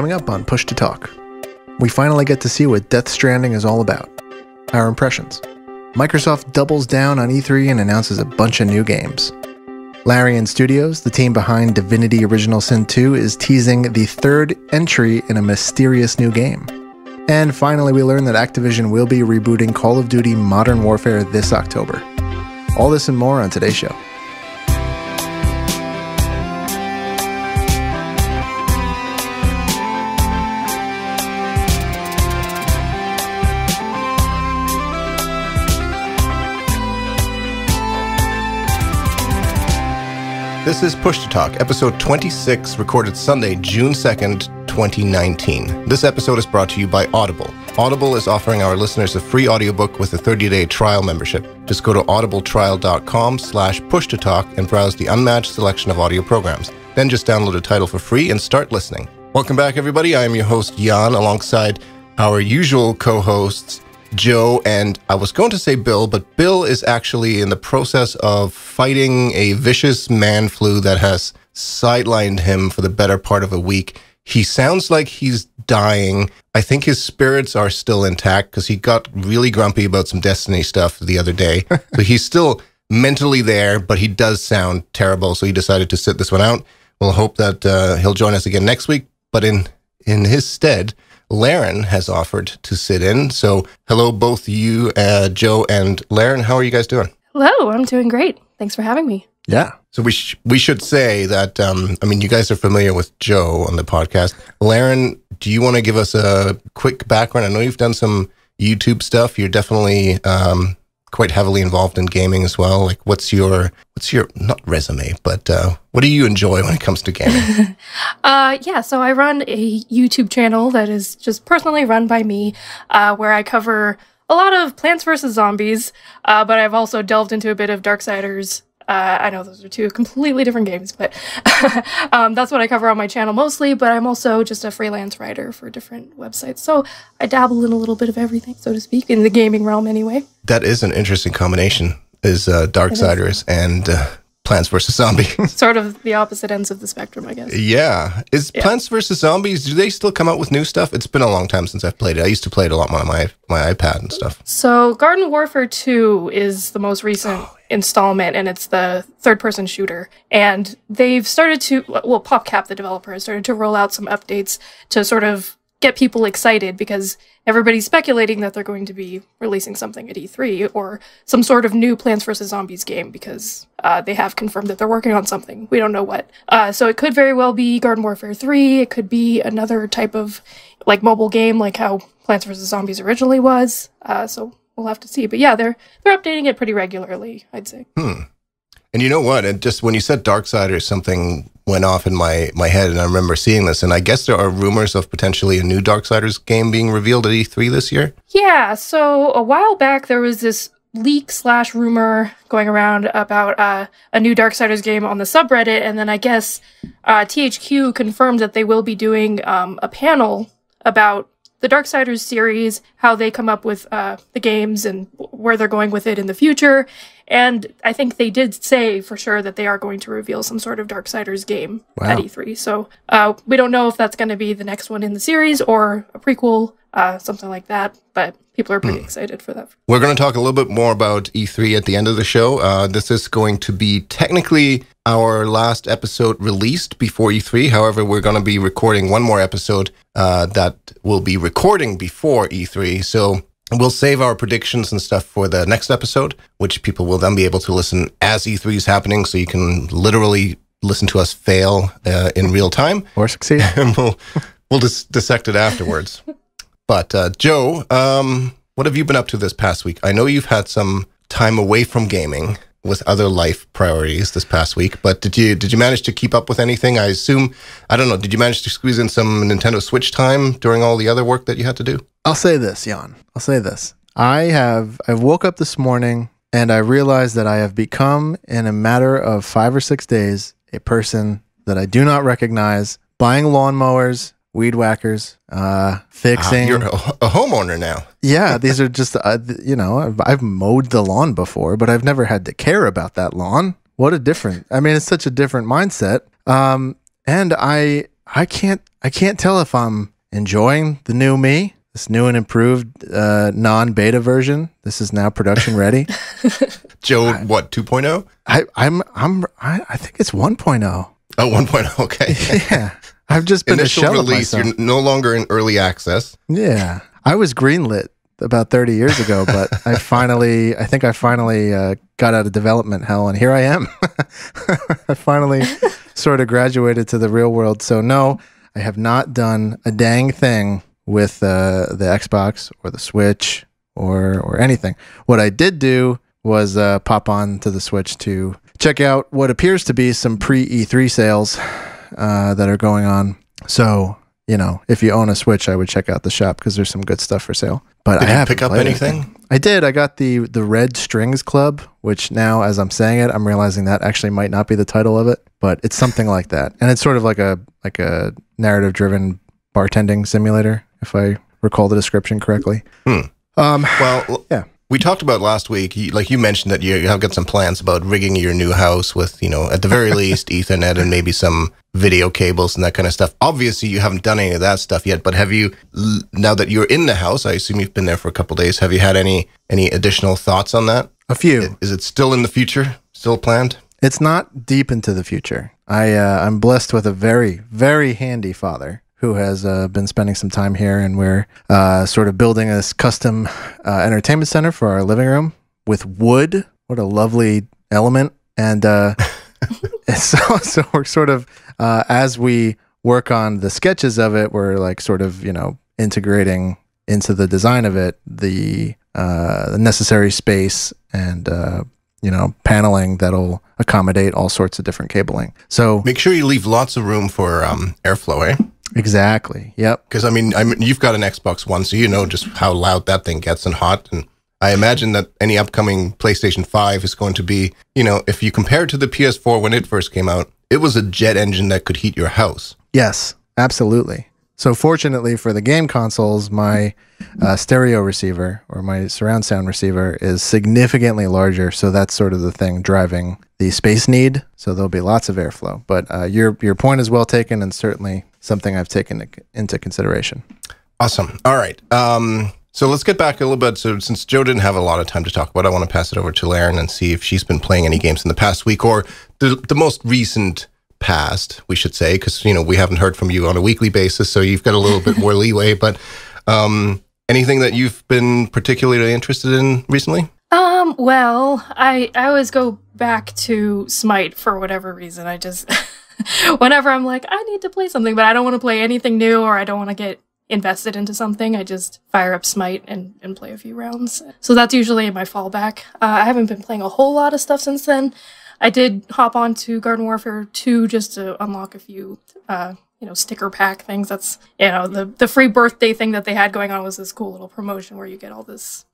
coming up on Push to Talk. We finally get to see what Death Stranding is all about. Our impressions. Microsoft doubles down on E3 and announces a bunch of new games. Larian Studios, the team behind Divinity Original Sin 2, is teasing the third entry in a mysterious new game. And finally, we learn that Activision will be rebooting Call of Duty Modern Warfare this October. All this and more on today's show. This is Push to Talk, episode 26, recorded Sunday, June 2nd, 2019. This episode is brought to you by Audible. Audible is offering our listeners a free audiobook with a 30-day trial membership. Just go to audibletrial.com slash push to talk and browse the unmatched selection of audio programs. Then just download a title for free and start listening. Welcome back, everybody. I am your host, Jan, alongside our usual co-hosts, Joe, and I was going to say Bill, but Bill is actually in the process of fighting a vicious man flu that has sidelined him for the better part of a week. He sounds like he's dying. I think his spirits are still intact because he got really grumpy about some Destiny stuff the other day. so he's still mentally there, but he does sound terrible. So he decided to sit this one out. We'll hope that uh, he'll join us again next week. But in in his stead, Larryn has offered to sit in. So, hello, both you, uh, Joe and Larryn. How are you guys doing? Hello, I'm doing great. Thanks for having me. Yeah. So we sh- we should say that um, I mean you guys are familiar with Joe on the podcast. Larryn, do you want to give us a quick background? I know you've done some YouTube stuff. You're definitely um, quite heavily involved in gaming as well. Like, what's your what's your not resume, but uh, what do you enjoy when it comes to gaming? uh, yeah, so I run a YouTube channel that is just personally run by me, uh, where I cover a lot of Plants vs Zombies, uh, but I've also delved into a bit of Darksiders. Uh, I know those are two completely different games, but um, that's what I cover on my channel mostly. But I'm also just a freelance writer for different websites, so I dabble in a little bit of everything, so to speak, in the gaming realm anyway. That is an interesting combination. Is uh, Darksiders and uh, Plants vs Zombies. sort of the opposite ends of the spectrum, I guess. Yeah. Is yeah. Plants vs Zombies? Do they still come out with new stuff? It's been a long time since I've played it. I used to play it a lot on my my iPad and stuff. So Garden Warfare Two is the most recent oh. Installment, and it's the third person shooter. And they've started to well, PopCap, the developer, has started to roll out some updates to sort of get people excited because everybody's speculating that they're going to be releasing something at E3 or some sort of new Plants vs. Zombies game because uh, they have confirmed that they're working on something. We don't know what. Uh, so it could very well be Garden Warfare 3. It could be another type of like mobile game, like how Plants vs. Zombies originally was. Uh, so we'll have to see. But yeah, they're they're updating it pretty regularly. I'd say. Hmm. And you know what? And just when you said Dark Side or something went off in my my head, and I remember seeing this. And I guess there are rumors of potentially a new Darksiders game being revealed at E3 this year. Yeah. So a while back, there was this leak slash rumor going around about uh, a new Darksiders game on the subreddit, and then I guess uh, THQ confirmed that they will be doing um, a panel about the Darksiders series, how they come up with uh, the games and where they're going with it in the future. And I think they did say for sure that they are going to reveal some sort of Darksiders game wow. at E3. So uh, we don't know if that's going to be the next one in the series or a prequel, uh, something like that. But people are pretty hmm. excited for that. We're going to talk a little bit more about E3 at the end of the show. Uh, this is going to be technically our last episode released before E3. However, we're going to be recording one more episode uh, that will be recording before E3. So we'll save our predictions and stuff for the next episode, which people will then be able to listen as E3 is happening. So you can literally listen to us fail uh, in real time or succeed. and we'll, we'll dis- dissect it afterwards. but uh, Joe, um, what have you been up to this past week? I know you've had some time away from gaming with other life priorities this past week. But did you did you manage to keep up with anything? I assume I don't know. Did you manage to squeeze in some Nintendo Switch time during all the other work that you had to do? I'll say this, Jan. I'll say this. I have I woke up this morning and I realized that I have become in a matter of 5 or 6 days a person that I do not recognize buying lawnmowers weed whackers, uh, fixing. Uh, you're a, a, homeowner now. yeah, these are just, uh, you know, I've, I've, mowed the lawn before, but I've never had to care about that lawn. What a different, I mean, it's such a different mindset. Um, and I, I can't I can't tell if I'm enjoying the new me, this new and improved uh, non-beta version. This is now production ready. Joe, what 2.0? I I'm I'm I, I think it's 1.0. Oh, 1.0. Okay. Yeah. I've just been Initial a shell release. You're no longer in early access. Yeah. I was greenlit about 30 years ago, but I finally, I think I finally uh, got out of development hell, and here I am. I finally sort of graduated to the real world. So, no, I have not done a dang thing with uh, the Xbox or the Switch or, or anything. What I did do was uh, pop on to the Switch to check out what appears to be some pre E3 sales uh, that are going on. So, you know, if you own a Switch, I would check out the shop because there's some good stuff for sale. But Did I haven't pick up played anything? I did. I got the the Red Strings Club, which now, as I'm saying it, I'm realizing that actually might not be the title of it, but it's something like that, and it's sort of like a like a narrative driven bartending simulator, if I recall the description correctly. Hmm. Um, Well, Yeah. We talked about last week, like you mentioned that you have got some plans about rigging your new house with, you know, at the very least, Ethernet and maybe some video cables and that kind of stuff. Obviously, you haven't done any of that stuff yet, but have you, now that you're in the house, I assume you've been there for a couple days, have you had any any additional thoughts on that? a few. Is it still in the future? Still planned? It's not deep into the future. I uh, I'm blessed with a very very handy father who has uh, been spending some time here, and we're uh, sort of building this custom uh, entertainment center for our living room with wood. What a lovely element! And uh, and so so we're sort of uh, as we work on the sketches of it, we're like sort of you know integrating into the design of it the uh, necessary space and you know paneling that'll accommodate all sorts of different cabling. So Make sure you leave lots of room for um, airflow, eh? Exactly, yep. Because I mean, I mean, you've got an Xbox One, so you know just how loud that thing gets and hot. And I imagine that any upcoming PlayStation Five is going to be, you know, if you compare it to the PS4 when it first came out, it was a jet engine that could heat your house. Yes, absolutely. So fortunately for the game consoles, my uh, stereo receiver or my surround sound receiver is significantly larger. So that's sort of the thing driving the space need. So there'll be lots of airflow. But uh, your your point is well taken, and certainly something I've taken into consideration. Awesome. All right. Um, so let's get back a little bit. So since Joe didn't have a lot of time to talk about, I want to pass it over to Larryn and see if she's been playing any games in the past week or the the most recent past, we should say, because you know we haven't heard from you on a weekly basis, so you've got a little bit more leeway. But um, anything that you've been particularly interested in recently? Um, well, I I always go back to Smite for whatever reason. I just whenever I'm like, I need to play something, but I don't want to play anything new or I don't want to get invested into something, I just fire up Smite and, and play a few rounds. So that's usually my fallback. Uh, I haven't been playing a whole lot of stuff since then. I did hop on to Garden Warfare 2 just to unlock a few uh, you know, sticker pack things. That's you know, the the free birthday thing that they had going on was this cool little promotion where you get all this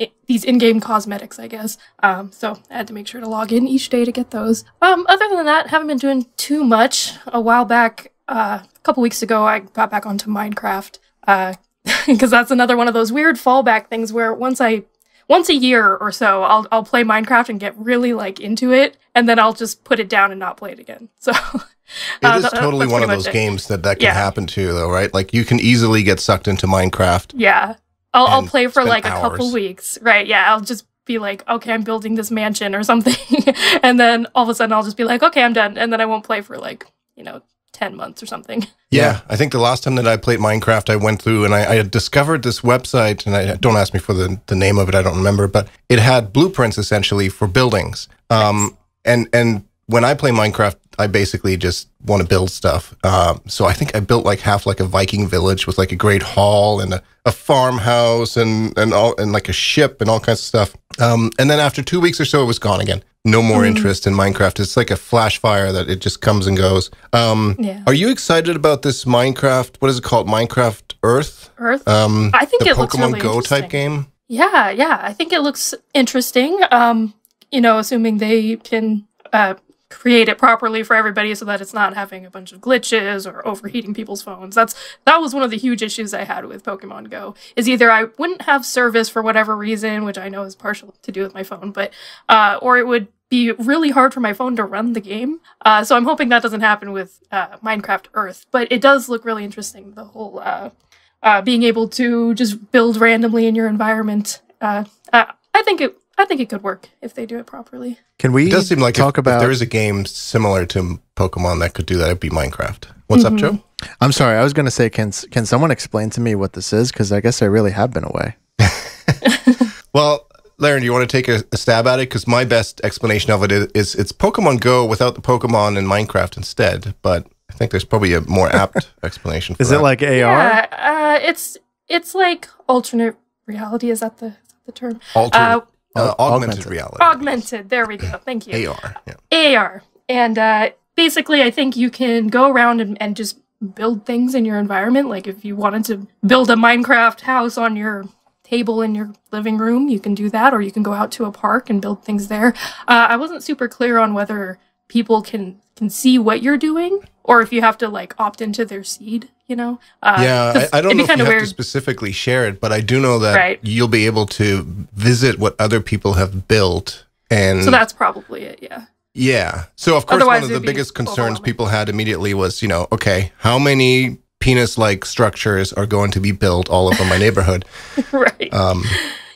i these in-game cosmetics, I guess. Um, so I had to make sure to log in each day to get those. Um, other than that, haven't been doing too much. A while back, uh, a couple weeks ago, I got back onto Minecraft because that's another one of those weird fallback things where once I once a year or so, I'll I'll play Minecraft and get really like into it, and then I'll just put it down and not play it again. So It uh, is that- totally one of those it. games that that can Yeah. happen to, though, right? Like you can easily get sucked into Minecraft. Yeah. I'll, I'll play for like a couple weeks. Right. Yeah. I'll just be like, okay, I'm building this mansion or something. and then all of a sudden I'll just be like, okay, I'm done. And then I won't play for like, you know, 10 months or something. Yeah, I think the last time that I played Minecraft, I went through and I, I had discovered this website, and I don't ask me for the, the name of it, I don't remember, but it had blueprints essentially for buildings. Um, and and when I play Minecraft, I basically just want to build stuff. Um, so I think I built like half like a Viking village with like a great hall and a, a farmhouse and and all and like a ship and all kinds of stuff. Um, and then after two weeks or so, it was gone again. No more interest in Minecraft. It's like a flash fire that it just comes and goes. Um, Yeah. are you excited about this Minecraft? What is it called? Minecraft Earth? Earth. Um, I think the it looks Pokemon really Go type game. Yeah. Yeah. I think it looks interesting. Um, you know, assuming they can, uh, create it properly for everybody so that it's not having a bunch of glitches or overheating people's phones. That's that was one of the huge issues I had with Pokemon Go. Is either I wouldn't have service for whatever reason, which I know is partial to do with my phone, but uh or it would be really hard for my phone to run the game. Uh, so I'm hoping that doesn't happen with uh, Minecraft Earth. But it does look really interesting. The whole uh, uh, being able to just build randomly in your environment. Uh, I think it. I think it could work if they do it properly. Can we It does seem like talk if, about? if there is a game similar to Pokemon that could do that, it'd be Minecraft. What's up, Joe? I'm sorry. I was going to say, can can someone explain to me what this is? Because I guess I really have been away. Well, Larryn, do you want to take a, a stab at it? Because my best explanation of it is, is it's Pokemon Go without the Pokemon in Minecraft instead. But I think there's probably a more apt explanation. For Is that. it like AR? Yeah, uh, it's it's like alternate reality. Is that the, is that the term? Altered, Uh, uh, augmented, augmented. reality? augmented. There we go. Thank you. AR. Yeah. AR. And uh, basically, I think you can go around and, and just build things in your environment. Like if you wanted to build a Minecraft house on your table in your living room, you can do that, or you can go out to a park and build things there. Uh, I wasn't super clear on whether people can can see what you're doing, or if you have to like opt into their seed. You know? Uh, Yeah, I, I don't know if you kinda have to specifically share it, but I do know that Right. you'll be able to visit what other people have built. And so that's probably it. Yeah. yeah. So, of course, Otherwise one of the biggest concerns people had immediately was, you know, okay, how many penis like structures are going to be built all over my neighborhood? right. Um,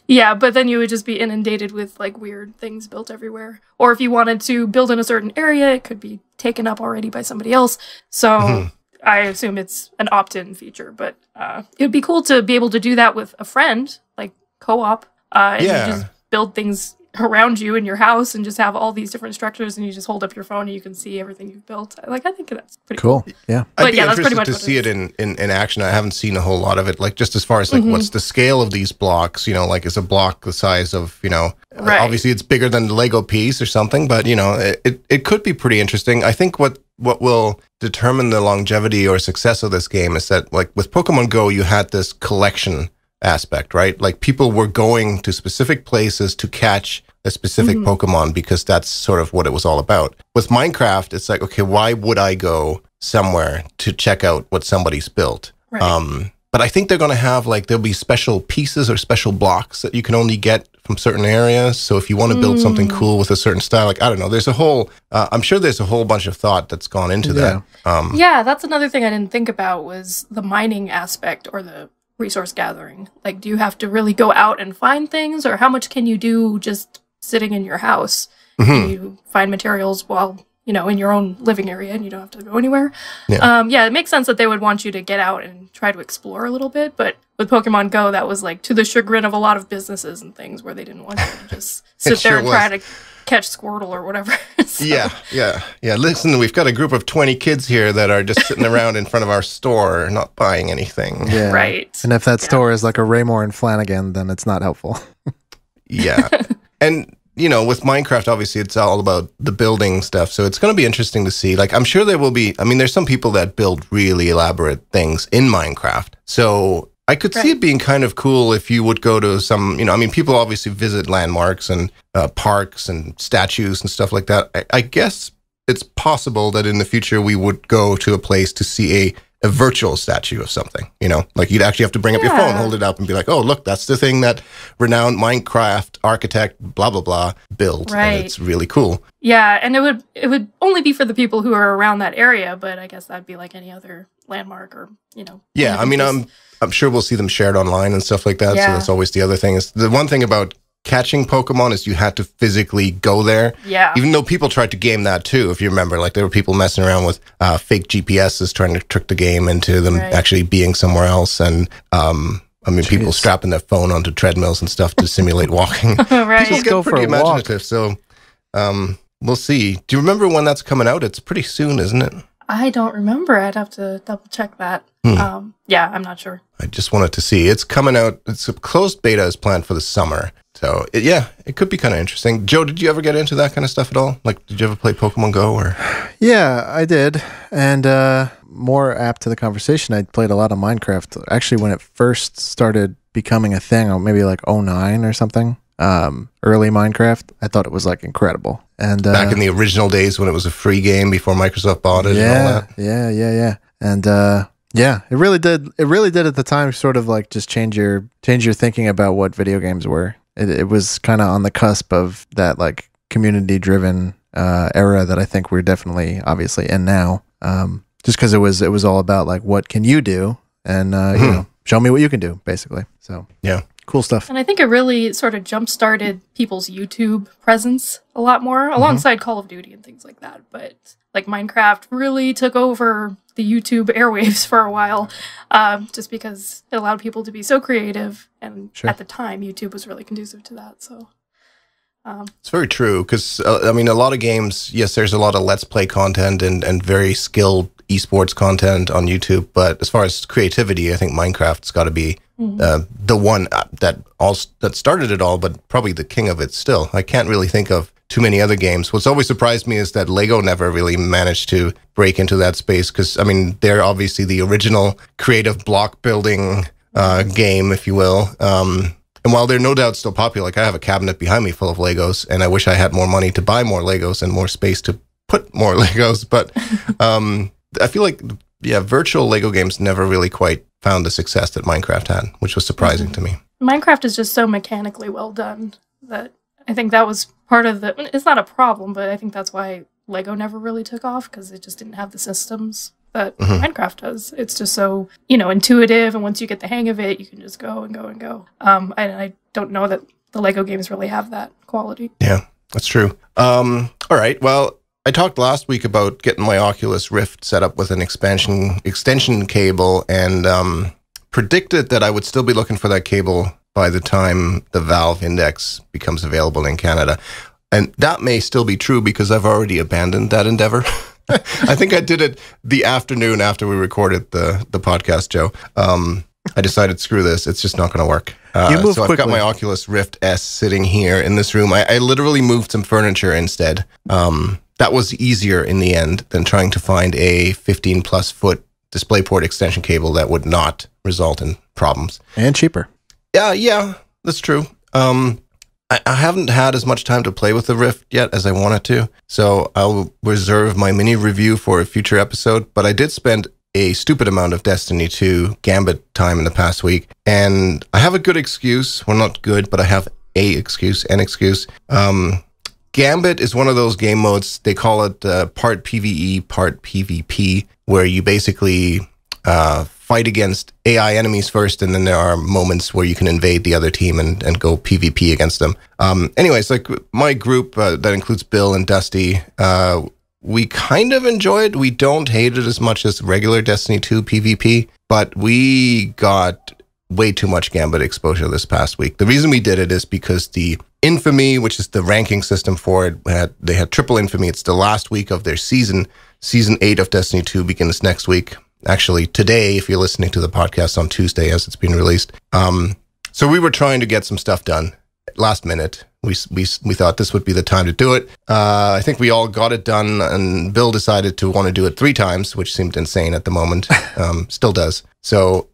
Yeah, but then you would just be inundated with like weird things built everywhere. Or if you wanted to build in a certain area, it could be taken up already by somebody else. So Mm-hmm. I assume it's an opt-in feature, but uh, it would be cool to be able to do that with a friend, like co-op, uh, and Yeah. you just build things around you in your house and just have all these different structures, and you just hold up your phone and you can see everything you've built. Like I think that's pretty cool. Cool. Yeah. I'd be yeah, that's pretty interested much to see it it in, in, in action. I haven't seen a whole lot of it. Like just as far as like Mm-hmm. what's the scale of these blocks? You know, like is a block the size of you know? Right. Obviously, it's bigger than the Lego piece or something, but you know, it, it it could be pretty interesting. I think what what will determine the longevity or success of this game is that like with Pokemon Go, you had this collection aspect, right? Like people were going to specific places to catch a specific Pokemon because that's sort of what it was all about. With Minecraft, it's like, okay, why would I go somewhere to check out what somebody's built? Right. Um, but I think they're going to have like there'll be special pieces or special blocks that you can only get from certain areas. So if you want to build something cool with a certain style, like I don't know, there's a whole. Uh, I'm sure there's a whole bunch of thought that's gone into that. Um, Yeah, that's another thing I didn't think about was the mining aspect or the resource gathering. Like, do you have to really go out and find things, or how much can you do just sitting in your house? mhm. Can you find materials while you know in your own living area and you don't have to go anywhere? Yeah. Um, yeah, it makes sense that they would want you to get out and try to explore a little bit. But with Pokemon Go, that was like to the chagrin of a lot of businesses and things where they didn't want you to just sit sure there and was. try to catch Squirtle or whatever. So- Yeah, yeah, yeah. Listen, we've got a group of 20 kids here that are just sitting around in front of our store, not buying anything. Yeah. Right. And if that store is like a Raymour and Flanigan, then it's not helpful. Yeah. and, you know, with Minecraft, obviously, it's all about the building stuff. So it's going to be interesting to see. Like, I'm sure there will be, I mean, there's some people that build really elaborate things in Minecraft. So I could see it being kind of cool if you would go to some, you know, I mean, people obviously visit landmarks and uh, parks and statues and stuff like that. I, I guess it's possible that in the future we would go to a place to see a, a virtual statue of something, you know, like you'd actually have to bring up your phone, hold it up, and be like, oh, look, that's the thing that renowned Minecraft architect, blah, blah, blah, built. Right. And it's really cool. Yeah, and it would it would only be for the people who are around that area, but I guess that'd be like any other landmark or you know. Yeah. I mean, just- I'm, I'm sure we'll see them shared online and stuff like that. So that's always the other thing is the one thing about catching Pokemon is you had to physically go there. yeah, Even though people tried to game that too, if you remember, like there were people messing around with uh, fake GPSs trying to trick the game into them Right. actually being somewhere else, and um, I mean, people Jeez. strapping their phone onto treadmills and stuff to simulate walking. right. people Just get go for pretty a walk. imaginative, so um, we'll see. Do you remember when that's coming out? It's pretty soon, isn't it? I don't remember. I'd have to double check that. Hmm. Um, yeah, I'm not sure. I just wanted to see. It's coming out. It's a closed beta is planned for the summer. So it, yeah, it could be kind of interesting. Joe, did you ever get into that kind of stuff at all? Like, did you ever play Pokemon Go or? Yeah, I did. And uh, more apt to the conversation, I played a lot of Minecraft. Actually, when it first started becoming a thing, or maybe like 09 or something, um, early Minecraft, I thought it was like incredible. And uh, Back in the original days when it was a free game before Microsoft bought it and all yeah, that. yeah, yeah, yeah. And uh, yeah, it really did. It really did at the time, sort of like just change your change your thinking about what video games were. It, it was kind of on the cusp of that like community driven uh, era that I think we're definitely obviously in now. Um, just because it was it was all about like what can you do and uh, you Mhm. know show me what you can do basically. So Yeah. Cool stuff. And I think it really sort of jump started people's YouTube presence a lot more, alongside Call of Duty and things like that. But like Minecraft really took over the YouTube airwaves for a while, um, just because it allowed people to be so creative. And Sure. at the time, YouTube was really conducive to that. So, um, It's very true because uh, I mean, a lot of games. Yes, there's a lot of let's play content and and very skilled esports content on YouTube. But as far as creativity, I think Minecraft's got to be uh, the one uh, that all that started it all, but probably the king of it still. I can't really think of too many other games. What's always surprised me is that Lego never really managed to break into that space because I mean, they're obviously the original creative block building uh, game, if you will. Um, and while they're no doubt still popular, like I have a cabinet behind me full of Legos, and I wish I had more money to buy more Legos and more space to put more Legos. But um, I feel like, yeah, virtual Lego games never really quite found the success that Minecraft had, which was surprising to me. Minecraft is just so mechanically well done that I think that was part of the. It's not a problem, but I think that's why Lego never really took off because it just didn't have the systems that Mhm. Minecraft does. It's just so you know intuitive, and once you get the hang of it, you can just go and go and go. Um, and I don't know that the Lego games really have that quality. Yeah, that's true. Um, all right. Well, I talked last week about getting my Oculus Rift set up with an expansion extension cable, and um, predicted that I would still be looking for that cable by the time the Valve Index becomes available in Canada. And that may still be true because I've already abandoned that endeavor. I think I did it the afternoon after we recorded the the podcast, Joe. Um, I decided, screw this, it's just not going to work. Uh, so I've got my Oculus Rift S sitting here in this room. I, I literally moved some furniture instead. Um, that was easier in the end than trying to find a 15 plus foot DisplayPort extension cable that would not result in problems. And cheaper. Yeah, yeah, that's true. Um, I, I haven't had as much time to play with the Rift yet as I wanted to, so I'll reserve my mini review for a future episode. But I did spend a stupid amount of Destiny 2 Gambit time in the past week, and I have a good excuse. Well, not good, but I have a excuse, an excuse. Um, Gambit is one of those game modes. They call it uh, part PVE, part PvP, where you basically uh, fight against AI enemies first, and then there are moments where you can invade the other team and, and go PvP against them. Um, anyways, like my group uh, that includes Bill and Dusty, uh, we kind of enjoy it. We don't hate it as much as regular Destiny 2 PvP, but we got way too much Gambit exposure this past week. The reason we did it is because the Infamy, which is the ranking system for it, had they had triple Infamy. It's the last week of their season. Season eight of Destiny 2 begins next week. Actually, today, if you're listening to the podcast on Tuesday as it's being released. Um, so we were trying to get some stuff done last minute. We, we, we thought this would be the time to do it. Uh, I think we all got it done, and Bill decided to want to do it three times, which seemed insane at the moment. Um, still does. So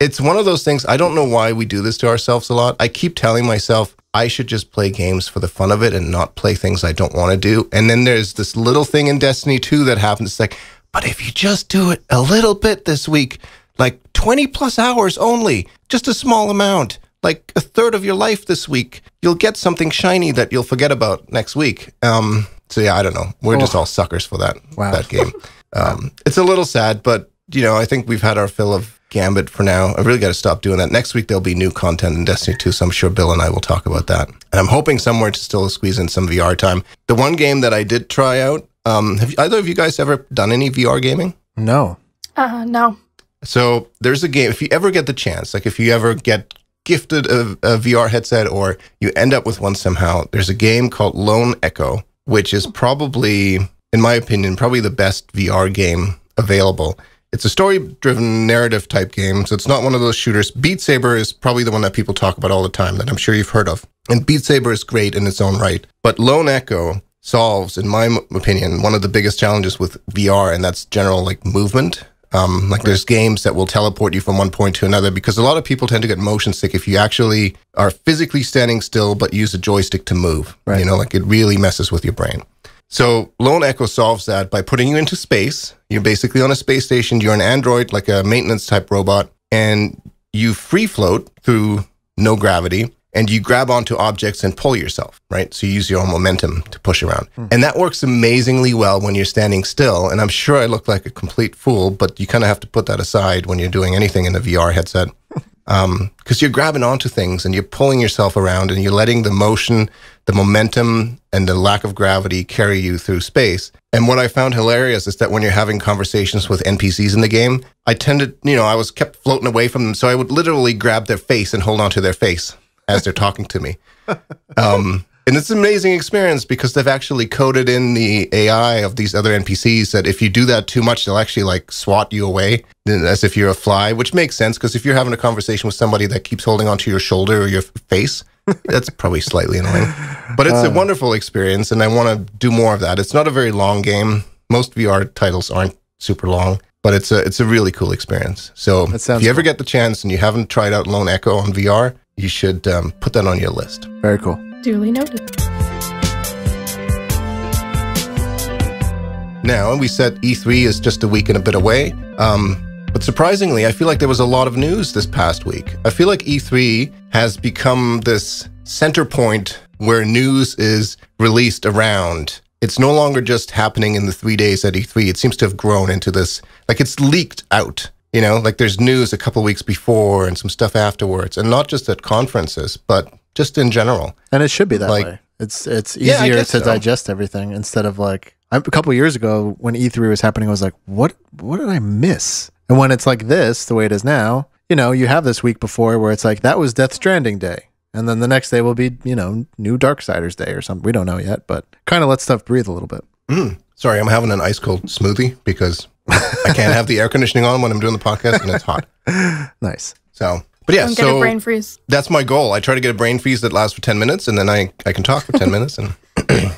it's one of those things. I don't know why we do this to ourselves a lot. I keep telling myself I should just play games for the fun of it and not play things I don't want to do. And then there's this little thing in Destiny 2 that happens. It's like, but if you just do it a little bit this week, like 20 plus hours only, just a small amount, like a third of your life this week, you'll get something shiny that you'll forget about next week. Um, so yeah, I don't know. We're just Oh. all suckers for that Wow. that game. Um, it's a little sad, but you know, I think we've had our fill of Gambit for now. I've really got to stop doing that. Next week there'll be new content in Destiny 2, so I'm sure Bill and I will talk about that. And I'm hoping somewhere to still squeeze in some VR time. The one game that I did try out. Um, have either of you guys ever done any VR gaming? No. Uh, no. So there's a game. If you ever get the chance, like if you ever get gifted a, a VR headset or you end up with one somehow, there's a game called Lone Echo, which is probably, in my opinion, probably the best VR game available. It's a story-driven narrative type game, so it's not one of those shooters. Beat Saber is probably the one that people talk about all the time that I'm sure you've heard of. And Beat Saber is great in its own right. But Lone Echo solves, in my opinion, one of the biggest challenges with VR, and that's general like movement. Um, like there's games that will teleport you from one point to another because a lot of people tend to get motion sick if you actually are physically standing still but use a joystick to move. Right. You know, like it really messes with your brain. So Lone Echo solves that by putting you into space. You're basically on a space station. You're an android, like a maintenance type robot, and you free float through no gravity. and you grab onto objects and pull yourself, right? So you use your own momentum to push around. Hmm. And that works amazingly well when you're standing still. And I'm sure I look like a complete fool, but you kind of have to put that aside when you're doing anything in a VR headset. Because you're grabbing onto things and you're pulling yourself around and you're letting the motion, the momentum, and the lack of gravity carry you through space. And what I found hilarious is that when you're having conversations with NPCs in the game, I tended, you know, I was kept floating away from them. So I would literally grab their face and hold onto their face as they're talking to me. Um, and it's an amazing experience because they've actually coded in the AI of these other NPCs that if you do that too much, they'll actually like swat you away as if you're a fly, which makes sense because if you're having a conversation with somebody that keeps holding onto your shoulder or your face, that's probably slightly annoying. But it's a wonderful experience, and I want to do more of that. It's not a very long game. Most VR titles aren't super long, but it's a it's a really cool experience. So if you ever cool. get the chance and you haven't tried out Lone Echo on VR, you should um, put that on your list. Very cool. Duly noted. now, we said E3 is just a week and a bit away. Um, but surprisingly, I feel like there was a lot of news this past week. I feel like E3 has become this center point where news is released around. It's no longer just happening in the three days at E3. It seems to have grown into this, like it's leaked out. You know, like there's news a couple weeks before and some stuff afterwards, and not just at conferences, but just in general. And it should be that Like- way. It's it's easier guess to so. digest everything instead of like I, a couple years ago when E3 was happening, I was like, what what did I miss? And when it's like this, the way it is now, you know, you have this week before where it's like that was Death Stranding Day, and then the next day will be you know New Darksiders Day or something. We don't know yet, but kind of let stuff breathe a little bit. Mm. Sorry, I'm having an ice cold smoothie because I can't have the air conditioning on when I'm doing the podcast and it's hot. Nice. So, but yeah, Don't get a so brain freeze. that's my goal. I try to get a brain freeze that lasts for 10 minutes and then I, I can talk for 10 minutes. And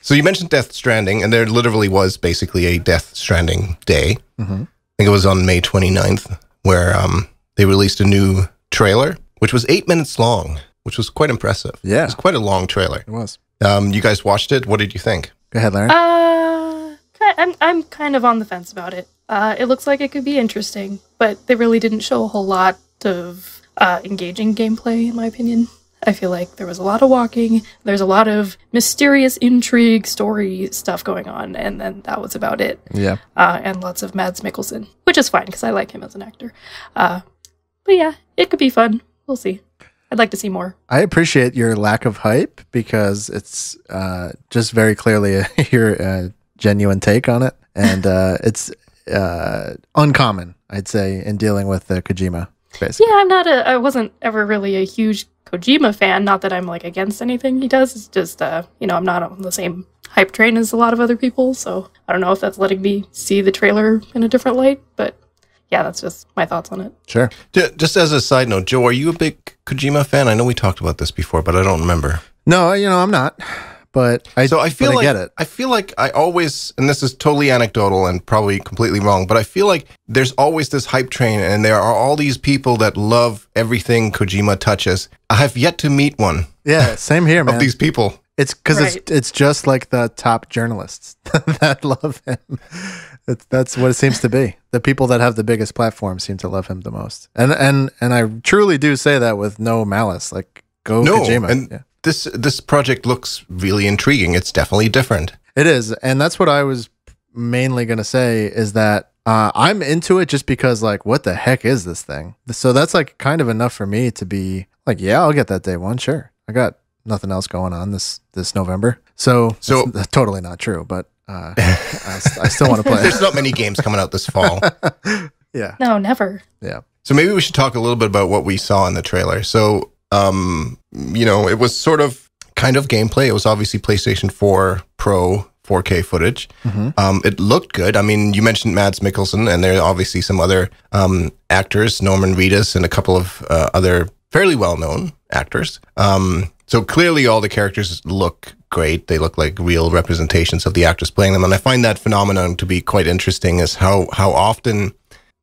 so you mentioned Death Stranding, and there literally was basically a Death Stranding day. Mhm. I think it was on May 29th where um, they released a new trailer, which was eight minutes long, which was quite impressive. Yeah. It was quite a long trailer. It was. Um, you guys watched it. What did you think? Go ahead, Larry. Uh, I'm I'm kind of on the fence about it. Uh, it looks like it could be interesting, but they really didn't show a whole lot of uh, engaging gameplay, in my opinion. I feel like there was a lot of walking. There's a lot of mysterious intrigue, story stuff going on, and then that was about it. yeah. Uh, and lots of Mads Mikkelsen, which is fine because I like him as an actor. Uh, but yeah, it could be fun. We'll see. I'd like to see more. I appreciate your lack of hype because it's uh, just very clearly a, your uh, genuine take on it, and uh, it's uh, uncommon, I'd say, in dealing with uh, Kojima. Basically, Yeah, I'm not a. I wasn't ever really a huge Kojima fan. Not that I'm like against anything he does. It's just, uh, you know, I'm not on the same hype train as a lot of other people. So I don't know if that's letting me see the trailer in a different light. But yeah, that's just my thoughts on it. sure. Just as a side note, Joe, are you a big Kojima fan? I know we talked about this before, but I don't remember. No, you know, I'm not, but I So I feel but like I get it. I feel like I always, and this is totally anecdotal and probably completely wrong, but I feel like there's always this hype train, and there are all these people that love everything Kojima touches. I have yet to meet one Yeah, same here, man. of these people. It's because Right. it's it's just like the top journalists that love him. It's, that's what it seems to be. The people that have the biggest platform seem to love him the most, and and and I truly do say that with no malice. Like go No, Kojima. and yeah. This this project looks really intriguing. It's definitely different. It is, and that's what I was mainly gonna say is that uh, I'm into it just because like what the heck is this thing? So that's like kind of enough for me to be like, yeah, I'll get that day one. Sure, I got nothing else going on this this November, so So- it's totally not true, but uh, I, s- I still want to play. There's not many games coming out this fall. yeah, No, never. yeah, So maybe we should talk a little bit about what we saw in the trailer. So, um, you know, it was sort of kind of gameplay. It was obviously PlayStation 4 Pro 4K footage. Mhm. Um, it looked good. I mean, you mentioned Mads Mikkelsen, and there are obviously some other um, actors, Norman Reedus, and a couple of uh, other fairly well-known actors. Um, so clearly, all the characters look great. They look like real representations of the actors playing them, and I find that phenomenon to be quite interesting. Is how how often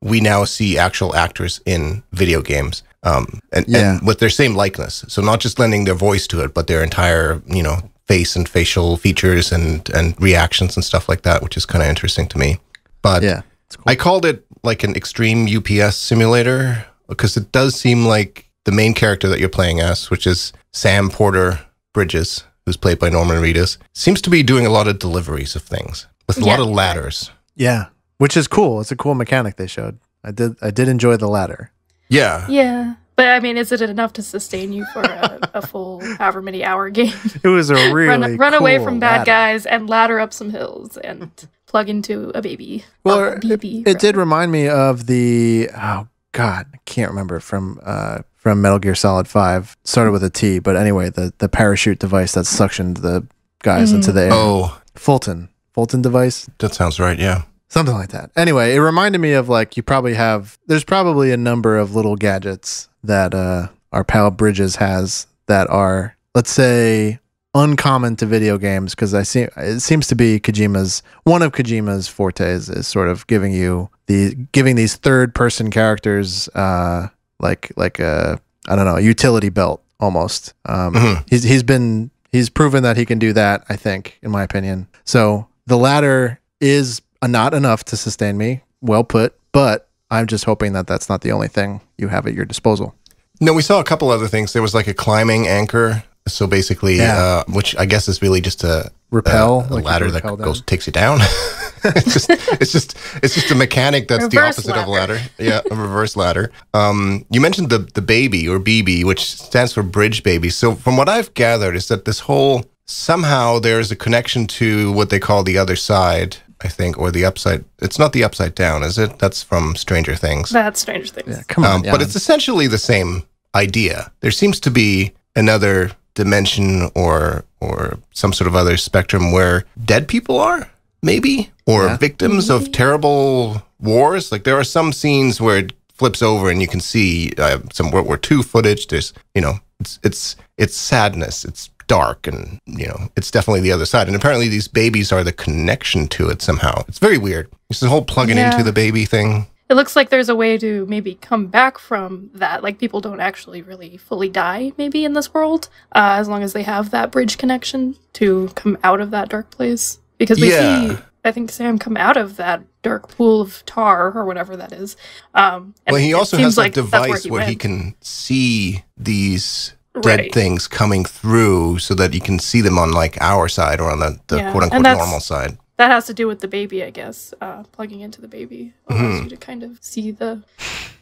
we now see actual actors in video games um, and, Yeah. and with their same likeness. So not just lending their voice to it, but their entire, you know, face and facial features and, and reactions and stuff like that, which is kind of interesting to me. But yeah. It's cool. I called it like an extreme UPS simulator because it does seem like the main character that you're playing as, which is Sam Porter Bridges, who's played by Norman Reedus, seems to be doing a lot of deliveries of things with a lot of ladders. Yeah, which is cool. It's a cool mechanic they showed. I did I did enjoy the ladder. Yeah. Yeah. But I mean, is it enough to sustain you for a, a full however many hour game? It was a really run run away from bad ladder. guys and ladder up some hills and plug into a baby. Well, Or a it, BB, it did remind me of the oh god, I can't remember from uh from Metal Gear Solid Five. Started with a T, but anyway, the the parachute device that suctioned the guys Mm. into the air. Oh, Fulton, Fulton device. that sounds right. Yeah. Something like that. Anyway, it reminded me of like you probably have there's probably a number of little gadgets that uh our pal Bridges has that are let's say uncommon to video games because I see it seems to be Kojima's one of Kojima's fortes is sort of giving you the giving these third person characters uh like like a I don't know, a utility belt almost. Um Mhm. he's he's been he's proven that he can do that, I think, in my opinion. So the latter is not enough to sustain me. Well put, but I'm just hoping that that's not the only thing you have at your disposal. No, we saw a couple other things. There was like a climbing anchor. So basically, Yeah. uh, which I guess is really just a, Repel, a, a like ladder can that repel down. goes takes you down. it's just it's just it's just a mechanic that's the Reverse opposite of a ladder. ladder. Yeah, a reverse ladder. Um, you mentioned the the baby or BB, which stands for bridge baby. So from what I've gathered, is that this whole somehow there's a connection to what they call the other side. I think, or the upside. It's not the upside down, is it? That's from Stranger Things. That's Stranger Things. Yeah, come on. Um, but it's essentially the same idea. There seems to be another dimension or or some sort of other spectrum where dead people are, maybe, or Yeah. victims of terrible wars. Like there are some scenes where it flips over and you can see uh, some World War II footage. There's, you know, it's it's it's sadness. It's dark and you know it's definitely the other side and apparently these babies are the connection to it somehow it's very weird it's the whole plugging Yeah. into the baby thing It looks like there's a way to maybe come back from that. Like people don't actually really fully die, maybe in this world, uh, as long as they have that bridge connection to come out of that dark place. Because we Yeah. see, I think Sam come out of that dark pool of tar or whatever that is. Um, and well, he also has that like that's where device where he can see these dead Right. things coming through so that you can see them on like our side or on the, the Yeah, quote unquote normal side. That has to do with the baby, I guess. Uh, plugging into the baby allows Mhm. you to kind of see the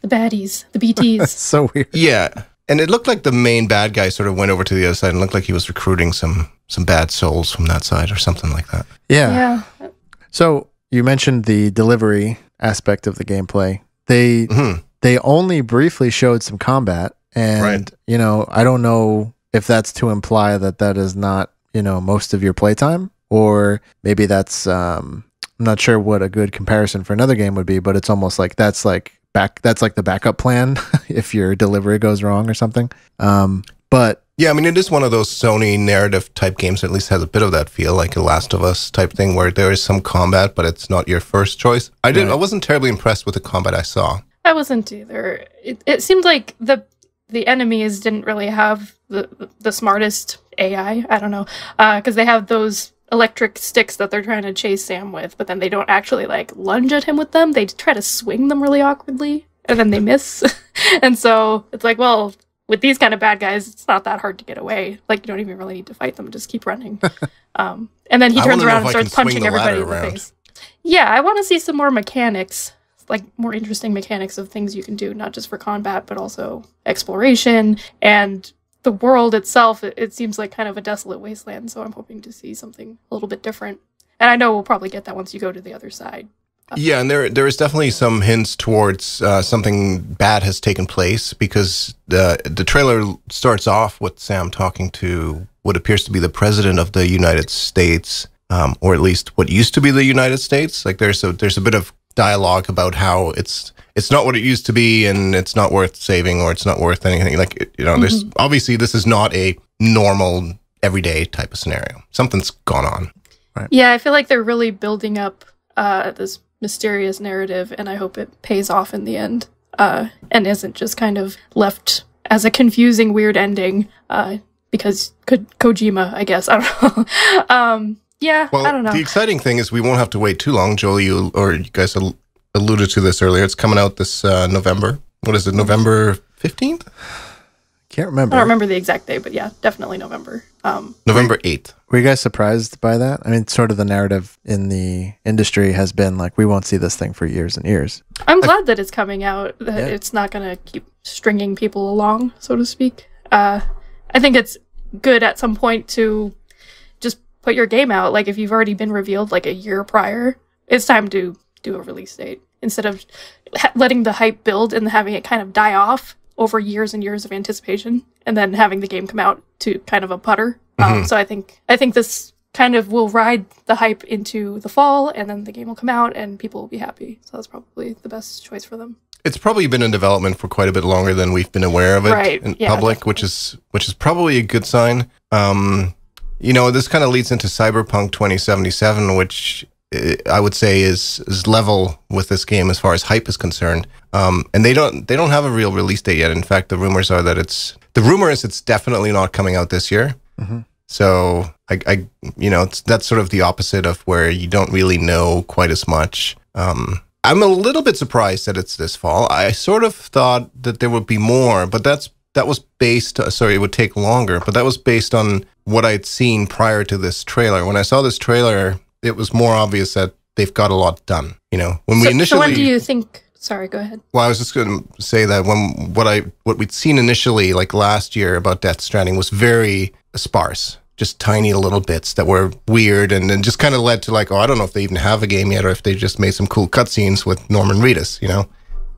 the baddies, the BTs. so weird. Yeah. And it looked like the main bad guy sort of went over to the other side and looked like he was recruiting some some bad souls from that side or something like that. Yeah. yeah, So you mentioned the delivery aspect of the gameplay. They hmm they only briefly showed some combat, and Right. you know I don't know if that's to imply that that is not you know most of your playtime, or maybe that's um, I'm not sure what a good comparison for another game would be, but it's almost like that's like back that's like the backup plan if your delivery goes wrong or something. Um, but Yeah, I mean, it is one of those Sony narrative type games that at least has a bit of that feel, like a Last of Us type thing, where there is some combat, but it's not your first choice. I didn't. Right. I wasn't terribly impressed with the combat I saw. I wasn't either. It, it seemed like the the enemies didn't really have the the smartest AI. I don't know, because they have those electric sticks that they're trying to chase Sam with, but then they don't actually like lunge at him with them. They try to swing them really awkwardly, and then they miss. and so it's like, well, with these kind of bad guys, it's not that hard to get away. Like you don't even really need to fight them; just keep running. um, and then he turns around and starts punching everybody ladder in the face. Yeah, I want to see some more mechanics, like more interesting mechanics of things you can do, not just for combat, but also exploration and the world itself. It, it seems like kind of a desolate wasteland, so I'm hoping to see something a little bit different. And I know we'll probably get that once you go to the other side. Yeah, and there there is definitely some hints towards uh, something bad has taken place because the the trailer starts off with Sam talking to what appears to be the president of the United States, um, or at least what used to be the United States. Like there's a there's a bit of dialogue about how it's it's not what it used to be and it's not worth saving or it's not worth anything. Like you know, there's obviously this is not a normal everyday type of scenario. Something's gone on. right? Yeah, I feel like they're really building up uh, this mysterious narrative, and I hope it pays off in the end uh, and isn't just kind of left as a confusing, weird ending uh, because Ko- Kojima, I guess. I don't know. um, yeah, Well, I don't know. the exciting thing is we won't have to wait too long. Joel, you or you guys al- alluded to this earlier. It's coming out this uh, November. What is it? November fifteenth. Can't remember. I don't remember the exact day, but yeah, definitely November. Um, November 8th. Were you guys surprised by that? I mean, sort of the narrative in the industry has been like, we won't see this thing for years and years. I'm glad that it's coming out. That Yeah. it's not going to keep stringing people along, so to speak. Uh, I think it's good at some point to just put your game out. Like if you've already been revealed like a year prior, it's time to do a release date instead of letting the hype build and having it kind of die off over years and years of anticipation, and then having the game come out to kind of a putter. Um, so I think I think this kind of will ride the hype into the fall, and then the game will come out, and people will be happy. So that's probably the best choice for them. It's probably been in development for quite a bit longer than we've been aware of it Right, in yeah, public, which is which is probably a good sign. Um, you know, this kind of leads into Cyberpunk 2077, which uh, I would say is is level with this game as far as hype is concerned. Um, and they don't they don't have a real release date yet. In fact, the rumors are that it's the rumor is it's definitely not coming out this year. So I, I, you know, it's, that's sort of the opposite of where you don't really know quite as much. Um, I'm a little bit surprised that it's this fall. I sort of thought that there would be more, but that's that was based. Sorry, it would take longer, but that was based on what I'd seen prior to this trailer. When I saw this trailer, it was more obvious that they've got a lot done. You know, when we initially so when do you think? Sorry, go ahead. well, I was just going to say that when what I what we'd seen initially, like last year about Death Stranding, was very sparse, just tiny little bits that were weird, and then just kind of led to like, oh, I don't know if they even have a game yet, or if they just made some cool cutscenes with Norman Reedus. You know,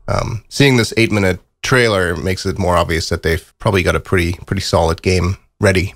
um, seeing this eight minute trailer makes it more obvious that they've probably got a pretty pretty solid game ready.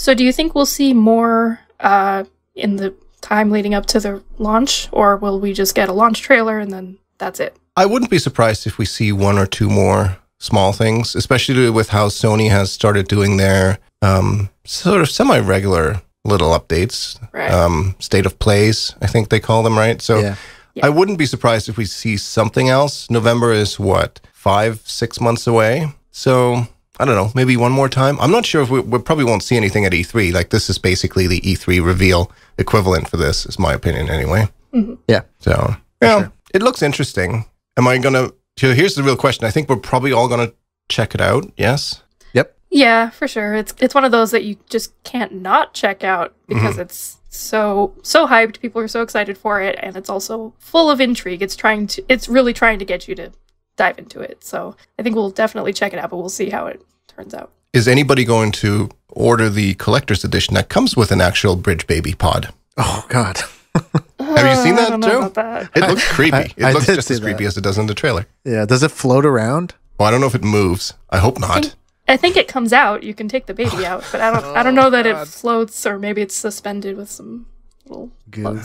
So do you think we'll see more uh, in the time leading up to the launch, or will we just get a launch trailer and then that's it? I wouldn't be surprised if we see one or two more small things, especially with how Sony has started doing their um, sort of semi regular little updates. Right. Um, state of plays, I think they call them, right? So Yeah. Yeah. I wouldn't be surprised if we see something else. November is what, five, six months away? So I don't know, maybe one more time. I'm not sure if we, we probably won't see anything at E3. Like this is basically the E3 reveal equivalent for this, is my opinion anyway. Mm-hmm. Yeah. So, yeah, it looks interesting. Am I going to? Here's the real question. I think we're probably all going to check it out. Yes. Yep. Yeah, for sure. It's it's one of those that you just can't not check out because mm-hmm. it's so so hyped. People are so excited for it, and it's also full of intrigue. It's trying to it's really trying to get you to dive into it. So I think we'll definitely check it out, but we'll see how it turns out. Is anybody going to order the collector's edition that comes with an actual Bridge Baby pod? Oh God. Have you seen Uh, that, don't Joe? that. It looks creepy. I- it looks just as creepy that. as it does in the trailer. Yeah. Does it float around? Well, I don't know if it moves. I hope not. I think it comes out. You can take the baby out, but I don't. I don't know that it floats, or maybe it's suspended with some little. Goo.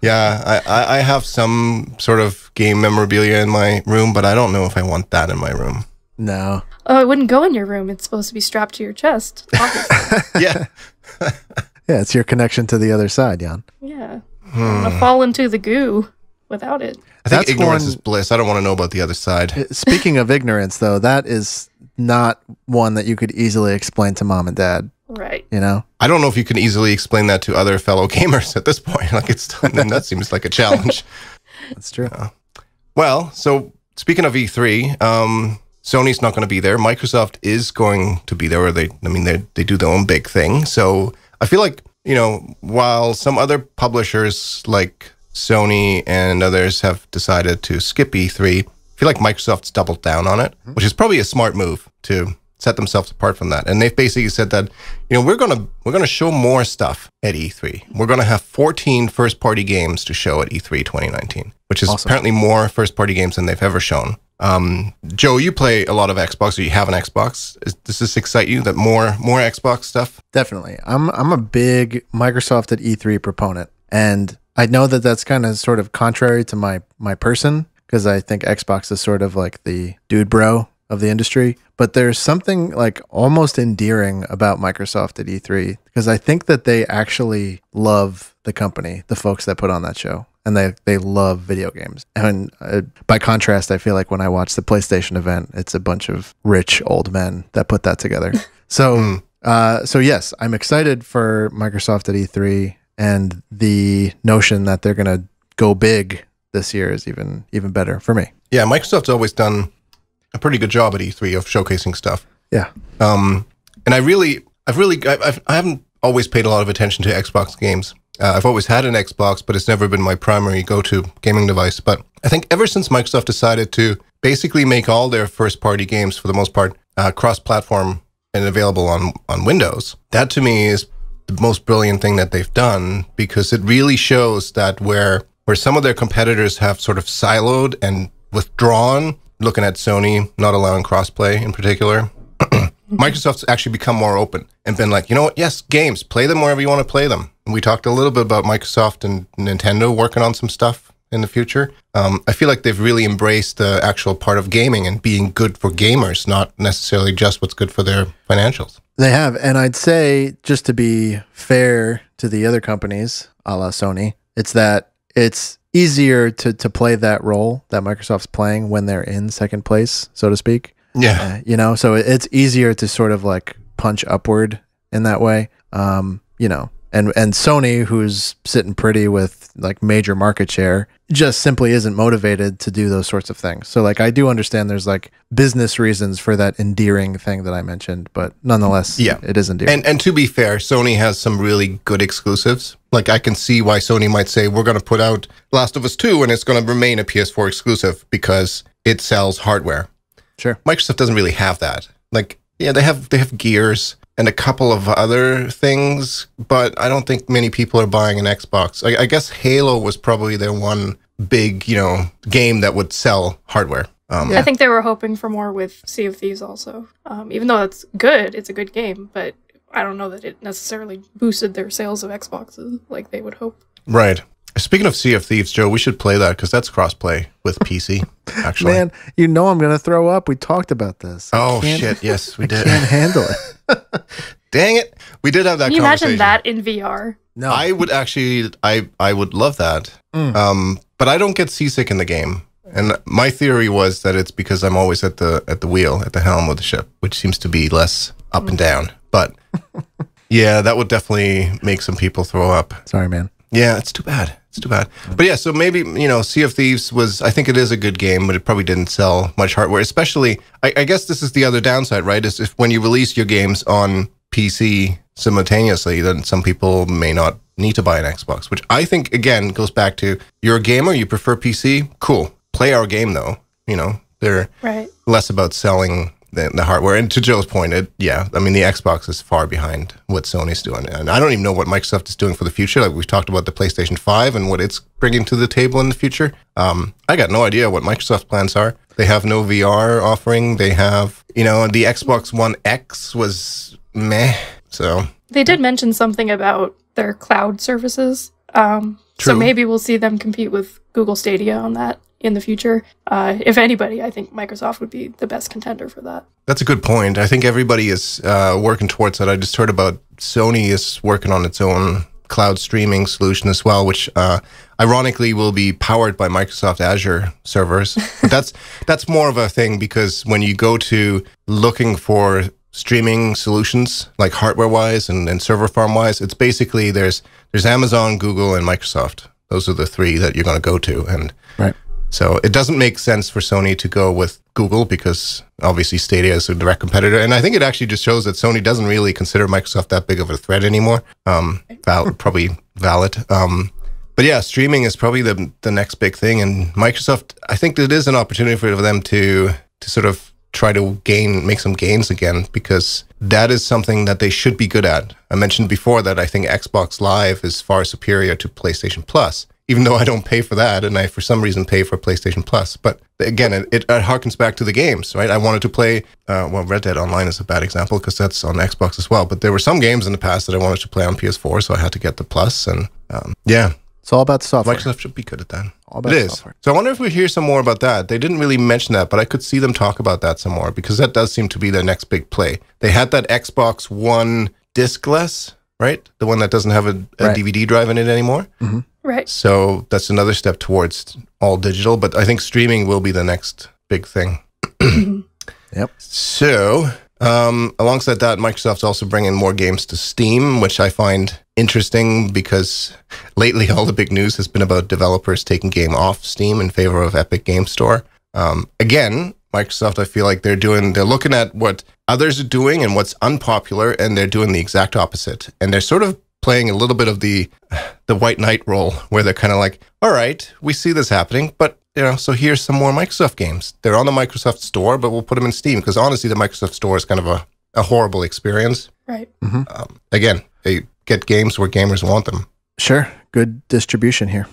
Yeah, I, I, I have some sort of game memorabilia in my room, but I don't know if I want that in my room. No. Oh, it wouldn't go in your room. It's supposed to be strapped to your chest. Yeah. Yeah, it's your connection to the other side, Jan. yeah. I'm gonna fall into the goo without it. I think That's ignorance one- is bliss. I don't want to know about the other side. Uh, Speaking of ignorance, though, that is not one that you could easily explain to mom and dad. Right. You know? I don't know if you can easily explain that to other fellow gamers at this point. Like it's that seems like a challenge. That's true. Well, so speaking of E3, um, Sony's not going to be there. Microsoft is going to be there. Or they, I mean, they they do their own big thing. So I feel like you know, while some other publishers like Sony and others have decided to skip E3, I feel like Microsoft's doubled down on it, mm-hmm. which is probably a smart move to set themselves apart from that. And they've basically said that, you know, we're gonna we're gonna show more stuff at E3. We're gonna have 14 first party games to show at E E3 2019, which is Awesome. apparently more first party games than they've ever shown. Um, Joe, you play a lot of Xbox, or you have an Xbox. Is, does this excite you that more more Xbox stuff? Definitely. I'm I'm a big Microsoft at E3 proponent. And I know that that's kind of sort of contrary to my my person because I think Xbox is sort of like the dude bro of the industry, but there's something like almost endearing about Microsoft at E3 because I think that they actually love the company, the folks that put on that show. And they, they love video games. And uh, by contrast, I feel like when I watch the PlayStation event, it's a bunch of rich old men that put that together. So, uh, so yes, I'm excited for Microsoft at E3, and the notion that they're gonna go big this year is even even better for me. Yeah, Microsoft's always done a pretty good job at E3 of showcasing stuff. Yeah. Um, and I really, I've really, I, I've, I haven't always paid a lot of attention to Xbox games. Uh, I've always had an Xbox, but it's never been my primary go-to gaming device. But I think ever since Microsoft decided to basically make all their first-party games, for the most part, uh, cross-platform and available on on Windows, that to me is the most brilliant thing that they've done because it really shows that where where some of their competitors have sort of siloed and withdrawn, looking at Sony not allowing crossplay in particular, Microsoft's actually become more open and been like, you know what? Yes, games, play them wherever you want to play them. And we talked a little bit about Microsoft and Nintendo working on some stuff in the future. Um, I feel like they've really embraced the actual part of gaming and being good for gamers, not necessarily just what's good for their financials. They have. And I'd say, just to be fair to the other companies, a la Sony, it's that it's easier to, to play that role that Microsoft's playing when they're in second place, so to speak. Yeah. Uh, you know, so it's easier to sort of like punch upward in that way. Um, you know, and and Sony, who's sitting pretty with like major market share, just simply isn't motivated to do those sorts of things. So like I do understand there's like business reasons for that endearing thing that I mentioned, but nonetheless, Yeah. it is endearing. And and to be fair, Sony has some really good exclusives. Like I can see why Sony might say we're going to put out Last of Us 2 and it's going to remain a PS4 exclusive because it sells hardware. sure. Microsoft doesn't really have that. Like, yeah, they have they have Gears and a couple of other things, but I don't think many people are buying an Xbox. I, I guess Halo was probably their one big, you know, game that would sell hardware. Um, Yeah. I think they were hoping for more with Sea of Thieves also. Um, even though it's good, it's a good game, but I don't know that it necessarily boosted their sales of Xboxes like they would hope. Right. Speaking of Sea of Thieves, Joe, we should play that because that's crossplay with PC. Actually, Man, you know I'm gonna throw up. We talked about this. I oh shit! Yes, we did. Can't handle it. Dang it, we did have that. Can you conversation. imagine that in VR? No. I would actually, I I would love that. Mm. Um, but I don't get seasick in the game, and my theory was that it's because I'm always at the at the wheel, at the helm of the ship, which seems to be less up and down. But yeah, that would definitely make some people throw up. Sorry, man. Yeah, it's too bad. It's too bad. But yeah, so maybe you know, Sea of Thieves was. I think it is a good game, but it probably didn't sell much hardware. Especially, I, I guess this is the other downside, right? Is if when you release your games on PC simultaneously, then some people may not need to buy an Xbox. Which I think again goes back to you're a gamer, you prefer PC. Cool, play our game though. You know, they're Right. less about selling the, the hardware. And to Joe's point, it, yeah, I mean, the Xbox is far behind what Sony's doing. And I don't even know what Microsoft is doing for the future. Like we've talked about the PlayStation 5 and what it's bringing to the table in the future. Um, I got no idea what Microsoft's plans are. They have no VR offering. They have, you know, the Xbox One X was meh. So They did mention something about their cloud services. Um, so maybe we'll see them compete with Google Stadia on that in the future. Uh, if anybody, I think Microsoft would be the best contender for that. That's a good point. I think everybody is uh, working towards that. I just heard about Sony is working on its own cloud streaming solution as well, which uh, ironically will be powered by Microsoft Azure servers. But that's that's more of a thing because when you go to looking for streaming solutions, like hardware wise and, and server farm wise, it's basically there's there's Amazon, Google, and Microsoft. Those are the three that you're going to go to, and Right. So it doesn't make sense for Sony to go with Google because obviously Stadia is a direct competitor. And I think it actually just shows that Sony doesn't really consider Microsoft that big of a threat anymore. Um, val- probably valid. Um, but yeah, streaming is probably the the next big thing. And Microsoft, I think it is an opportunity for them to to sort of try to gain, make some gains again because that is something that they should be good at. I mentioned before that I think Xbox Live is far superior to PlayStation Plus even though I don't pay for that, and I for some reason pay for PlayStation Plus. But again, it, it harkens back to the games, right? I wanted to play. Uh, well, Red Dead Online is a bad example because that's on Xbox as well. But there were some games in the past that I wanted to play on PS4, so I had to get the Plus. And um, yeah, It's all about software. Microsoft should be good at that. All about it is. software. So I wonder if we hear some more about that. They didn't really mention that, but I could see them talk about that some more because that does seem to be their next big play. They had that Xbox One discless, right? The one that doesn't have a, a Right. DVD drive in it anymore. Right. So that's another step towards all digital, but I think streaming will be the next big thing. Yep. So, um, alongside that, Microsoft's also bringing more games to Steam, which I find interesting because lately all the big news has been about developers taking game off Steam in favor of Epic Game Store. Um, again, Microsoft, I feel like they're doing, they're looking at what others are doing and what's unpopular, and they're doing the exact opposite. And they're sort of playing a little bit of the the white knight role, where they're kind of like, all right, we see this happening, but you know, so here's some more Microsoft games. They're on the Microsoft Store, but we'll put them in Steam because honestly, the Microsoft Store is kind of a, a horrible experience. Right. Um, again, they get games where gamers want them. Sure. Good distribution here.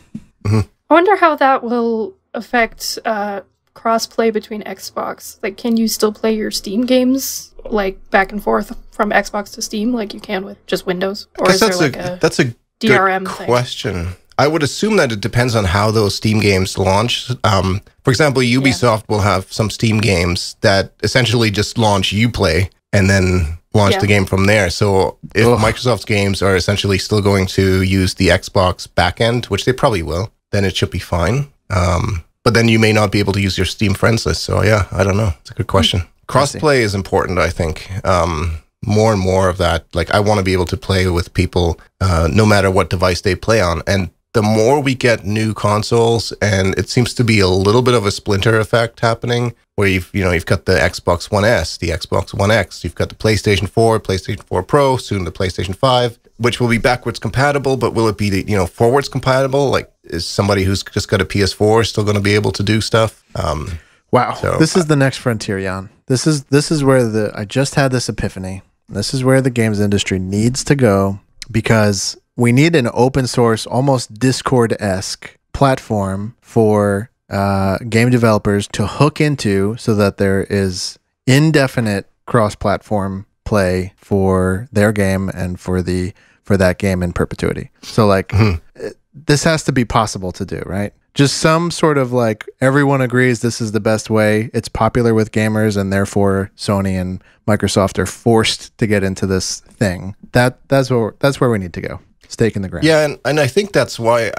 I wonder how that will affect uh, cross-play between Xbox. Like, can you still play your Steam games like back and forth from Xbox to Steam like you can with just Windows, or is guess there that's like a, a, that's a DRM good thing? question. I would assume that it depends on how those Steam games launch. Um, for example, Ubisoft will have some Steam games that essentially just launch UPlay and then launch Yeah. the game from there. So if Ugh. Microsoft's games are essentially still going to use the Xbox backend, which they probably will, then it should be fine. Um, but then you may not be able to use your Steam friends list. So yeah, I don't know. It's a good question. Crossplay is important, I think. Um, more and more of that. Like I want to be able to play with people, uh, no matter what device they play on. And the more we get new consoles, and it seems to be a little bit of a splinter effect happening, where you've you know you've got the Xbox One S, the Xbox One X, you've got the PlayStation 4, PlayStation 4 Pro, soon the PlayStation 5, which will be backwards compatible, but will it be you know forwards compatible? Like is somebody who's just got a PS4 still going to be able to do stuff? Um, Wow. So- this is the next frontier, Jan. This is this is where the I just had this epiphany. This is where the games industry needs to go because we need an open source, almost Discord esque platform for uh, game developers to hook into so that there is indefinite cross platform play for their game and for the for that game in perpetuity. So like it- this has to be possible to do, right? Just some sort of like everyone agrees this is the best way. It's popular with gamers and therefore Sony and Microsoft are forced to get into this thing. That that's where that's where we need to go. Stake in the ground. Yeah, and, and I think that's why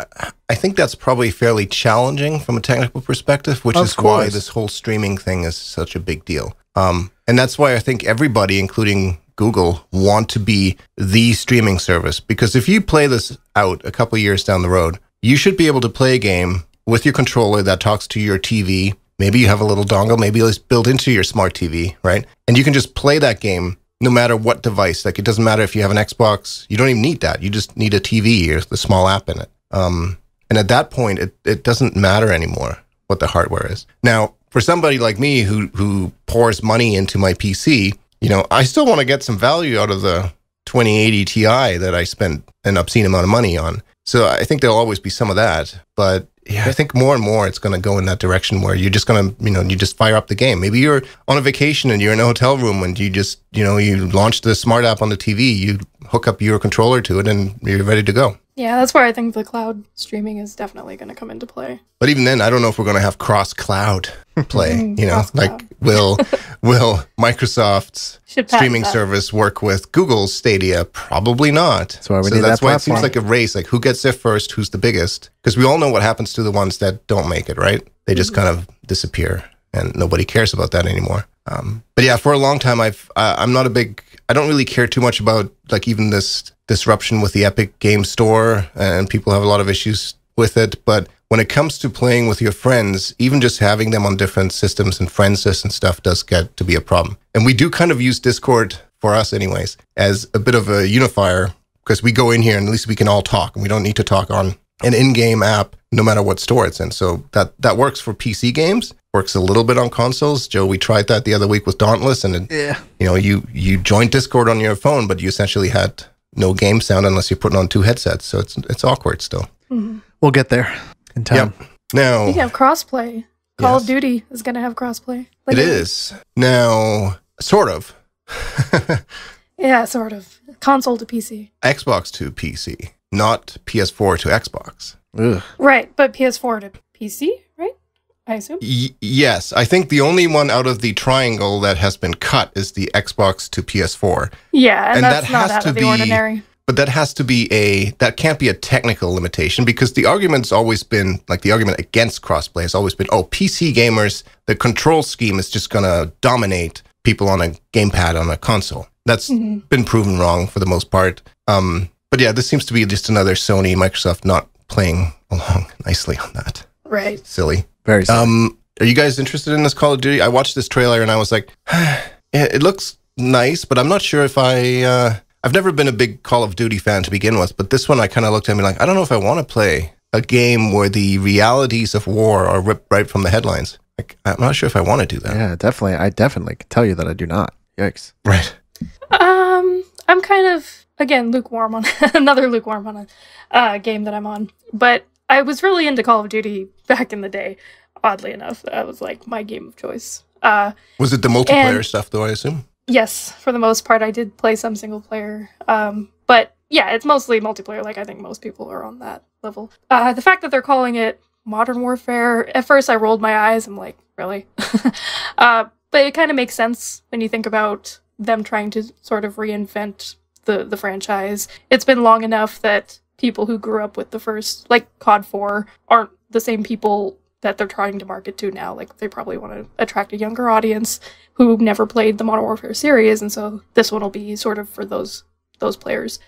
I think that's probably fairly challenging from a technical perspective, which Of is why this whole streaming thing is such a big deal. Um, and that's why I think everybody, including Google, want to be the streaming service because if you play this out a couple years down the road, you should be able to play a game with your controller that talks to your TV. Maybe you have a little dongle, maybe it's built into your smart TV, right? And you can just play that game no matter what device. Like it doesn't matter if you have an Xbox, you don't even need that. You just need a TV or the small app in it. Um, and at that point, it, it doesn't matter anymore what the hardware is. Now, for somebody like me who who pours money into my PC, you know, I still want to get some value out of the 2080 Ti that I spent an obscene amount of money on. So I think there'll always be some of that, but yeah, I think more and more it's going to go in that direction where you're just going to, you know, you just fire up the game. Maybe you're on a vacation and you're in a hotel room and you just, you know, you launch the smart app on the TV, you hook up your controller to it and you're ready to go. Yeah, that's where I think the cloud streaming is definitely going to come into play. But even then, I don't know if we're going to have cross cloud play. You know, cross-cloud. like will will Microsoft's streaming that. service work with Google's Stadia? Probably not. That's why we so need that's that why it seems like a race. Like who gets there first? Who's the biggest? Because we all know what happens to the ones that don't make it. Right? They just kind of disappear, and nobody cares about that anymore. Um, but yeah, for a long time, I've uh, I'm not a big. I don't really care too much about like even this disruption with the Epic Game Store, and people have a lot of issues with it. But when it comes to playing with your friends, even just having them on different systems and friends lists and stuff does get to be a problem. And we do kind of use Discord for us, anyways, as a bit of a unifier because we go in here and at least we can all talk, and we don't need to talk on an in-game app, no matter what store it's in. So that that works for PC games. Works a little bit on consoles. Joe, we tried that the other week with Dauntless, and it, Yeah. you know, you you joined Discord on your phone, but you essentially had no game sound unless you're putting on two headsets. So it's it's awkward still. Mm-hmm. We'll get there in time. Yep. Now You have crossplay. Call of Duty is going to have crossplay. it is now sort of Yeah, sort of. Console to PC. Xbox to PC, not PS4 to Xbox. Ugh. Right, but PS4 to PC, right? I assume. Y- yes, I think the only one out of the triangle that has been cut is the Xbox to PS4. Yeah, and, And that's that not has out to of the be- ordinary. But that has to be a that can't be a technical limitation because the argument's always been like the argument against crossplay has always been oh PC gamers the control scheme is just gonna dominate people on a gamepad on a console. That's been proven wrong for the most part. Um, but yeah, this seems to be just another Sony Microsoft not playing along nicely on that. Right. Silly. Very sad. Um, Are you guys interested in this Call of Duty? I watched this trailer and I was like, it looks nice, but I'm not sure if I. Uh, I've never been a big Call of Duty fan to begin with, but this one I kind of looked at me like, I don't know if I want to play a game where the realities of war are ripped right from the headlines. Like, I'm not sure if I want to do that. Yeah, definitely. I definitely can tell you that I do not. Yikes. Right. Um, I'm kind of again lukewarm on another lukewarm on a uh, game that I'm on, but I was really into Call of Duty back in the day. Oddly enough, that was like my game of choice. Uh, Was it the multiplayer And- stuff, though? I assume. yes, for the most part, I did play some single player. Um, but yeah, it's mostly multiplayer. Like I think most people are on that level. Uh, the fact that they're calling it Modern Warfare, at first I rolled my eyes. I'm like, really? uh, but it kind of makes sense when you think about them trying to sort of reinvent the the franchise. It's been long enough that people who grew up with the first, like COD 4, aren't the same people that they're trying to market to now. Like they probably want to attract a younger audience who never played the Modern Warfare series, and so this one will be sort of for those those players.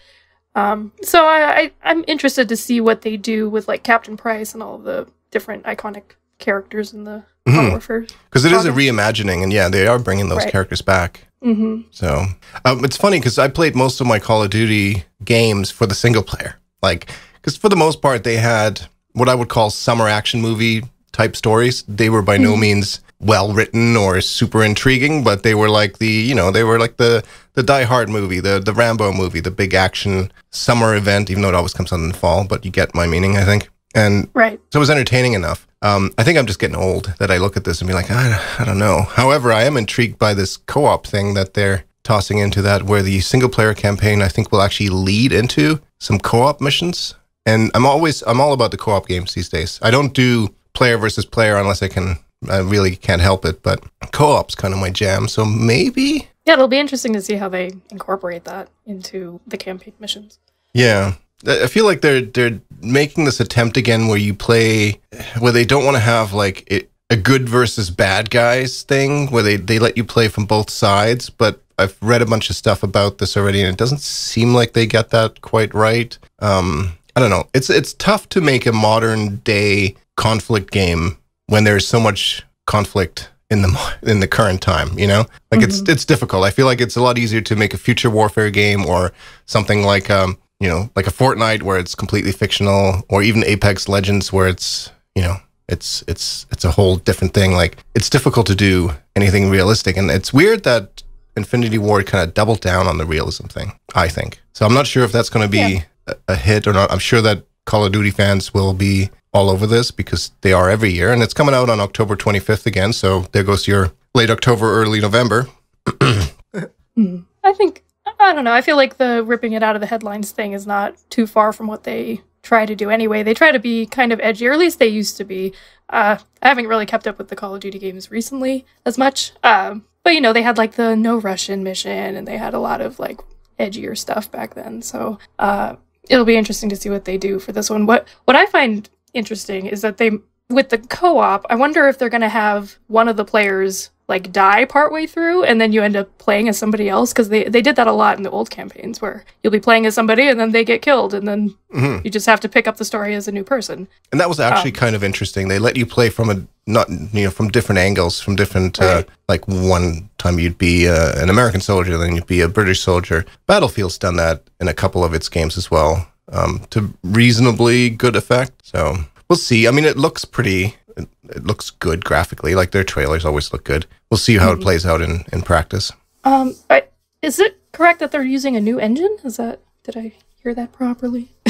Um, so I, I I'm interested to see what they do with like Captain Price and all the different iconic characters in the Modern Mhm. Warfare. Because it is a reimagining, and yeah, they are bringing those Right. characters back. Mm-hmm. So um, it's funny because I played most of my Call of Duty games for the single player. Like, because for the most part, they had what I would call summer action movie type stories. They were by no Mhm. means well written or super intriguing, but they were like the, you know, they were like the the Die Hard movie, the the Rambo movie, the big action summer event. Even though it always comes out in the fall, but you get my meaning, I think. And Right. so it was entertaining enough. Um, I think I'm just getting old that I look at this and be like, I, I don't know. However, I am intrigued by this co-op thing that they're tossing into that, where the single player campaign I think will actually lead into some co-op missions. And I'm always I'm all about the co-op games these days. I don't do player versus player unless I can. I really can't help it, but co-op's kind of my jam. So maybe, Yeah, it'll be interesting to see how they incorporate that into the campaign missions. yeah. I feel like they're they're making this attempt again where you play where they don't want to have like it, a good versus bad guys thing where they they let you play from both sides. But I've read a bunch of stuff about this already, and it doesn't seem like they get that quite right. Um, I don't know. It's it's tough to make a modern day conflict game when there's so much conflict in the in the current time. You know, like it's it's difficult. I feel like it's a lot easier to make a future warfare game or something like um you know like a Fortnite where it's completely fictional, or even Apex Legends where it's you know it's it's it's a whole different thing. Like it's difficult to do anything realistic, and it's weird that Infinity Ward kind of doubled down on the realism thing. I think so. I'm not sure if that's going to be a, a hit or not. I'm sure that Call of Duty fans will be all over this because they are every year, and it's coming out on October 25th again. So there goes your late October, early November. I think I don't know. I feel like the ripping it out of the headlines thing is not too far from what they try to do anyway. They try to be kind of edgy, or at least they used to be. Uh, I haven't really kept up with the Call of Duty games recently as much. Um, but you know, they had like the no Russian mission, and they had a lot of like edgier stuff back then. So uh, it'll be interesting to see what they do for this one. What what I find interesting is that they with the co-op, I wonder if they're going to have one of the players like die partway through and then you end up playing as somebody else because they, they did that a lot in the old campaigns where you'll be playing as somebody and then they get killed and then hmm you just have to pick up the story as a new person. And that was actually Um, kind of interesting. They let you play from a not you know from different angles, from different uh, like one time you'd be uh, an American soldier, then you'd be a British soldier. Battlefield's done that in a couple of its games as well, um, to reasonably good effect. So we'll see. I mean, it looks pretty. It, it looks good graphically. Like their trailers always look good. We'll see how it Mhm. plays out in in practice. Um, I, is it correct that they're using a new engine? Is that did I hear that properly?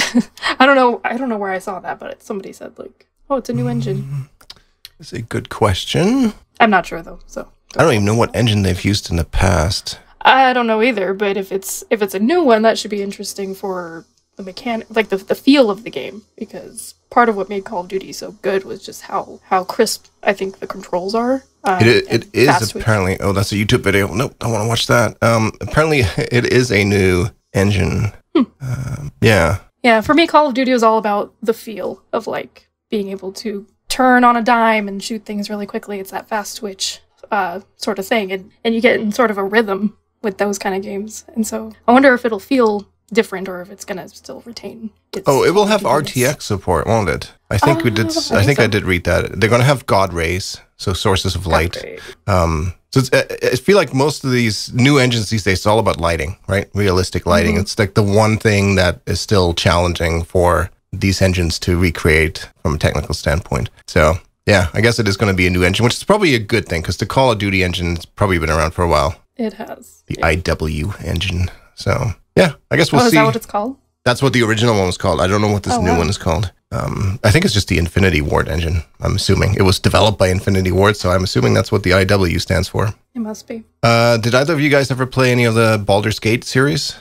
I don't know. I don't know where I saw that, but somebody said like, "Oh, it's a new engine." It's a good question. I'm not sure though, so I don't even know what engine they've used in the past. I don't know either. But if it's if it's a new one, that should be interesting for the mechanic, like the the feel of the game, because part of what made Call of Duty so good was just how how crisp I think the controls are. Um, It, it is apparently. Oh, that's a YouTube video. Nope, I want to watch that. Um, apparently it is a new engine. Hmm. Um, yeah, Yeah, for me, Call of Duty was all about the feel of like being able to turn on a dime and shoot things really quickly. It's that fast switch uh, sort of thing, and and you get in sort of a rhythm with those kind of games. And so I wonder if it'll feel different or if it's going to still retain its Oh, it will have. RTX support, won't it? I think we Oh, did. I s- think I think I did read that. They're going to have God rays, so sources of light. Um, so it's, I I feel like most of these new engines these days, it's all about lighting, right? Realistic lighting. Mm-hmm. It's like the one thing that is still challenging for these engines to recreate from a technical standpoint. So yeah, I guess it is going to be a new engine, which is probably a good thing because the Call of Duty engine's probably been around for a while. It has. The IW engine. So yeah, I guess we'll oh, is see. that what it's called? That's what the original one was called. I don't know what this Oh, new wow. one is called. Um, I think it's just the Infinity Ward engine. I'm assuming it was developed by Infinity Ward, so I'm assuming that's what the IW stands for. It must be. Uh, did either of you guys ever play any of the Baldur's Gate series?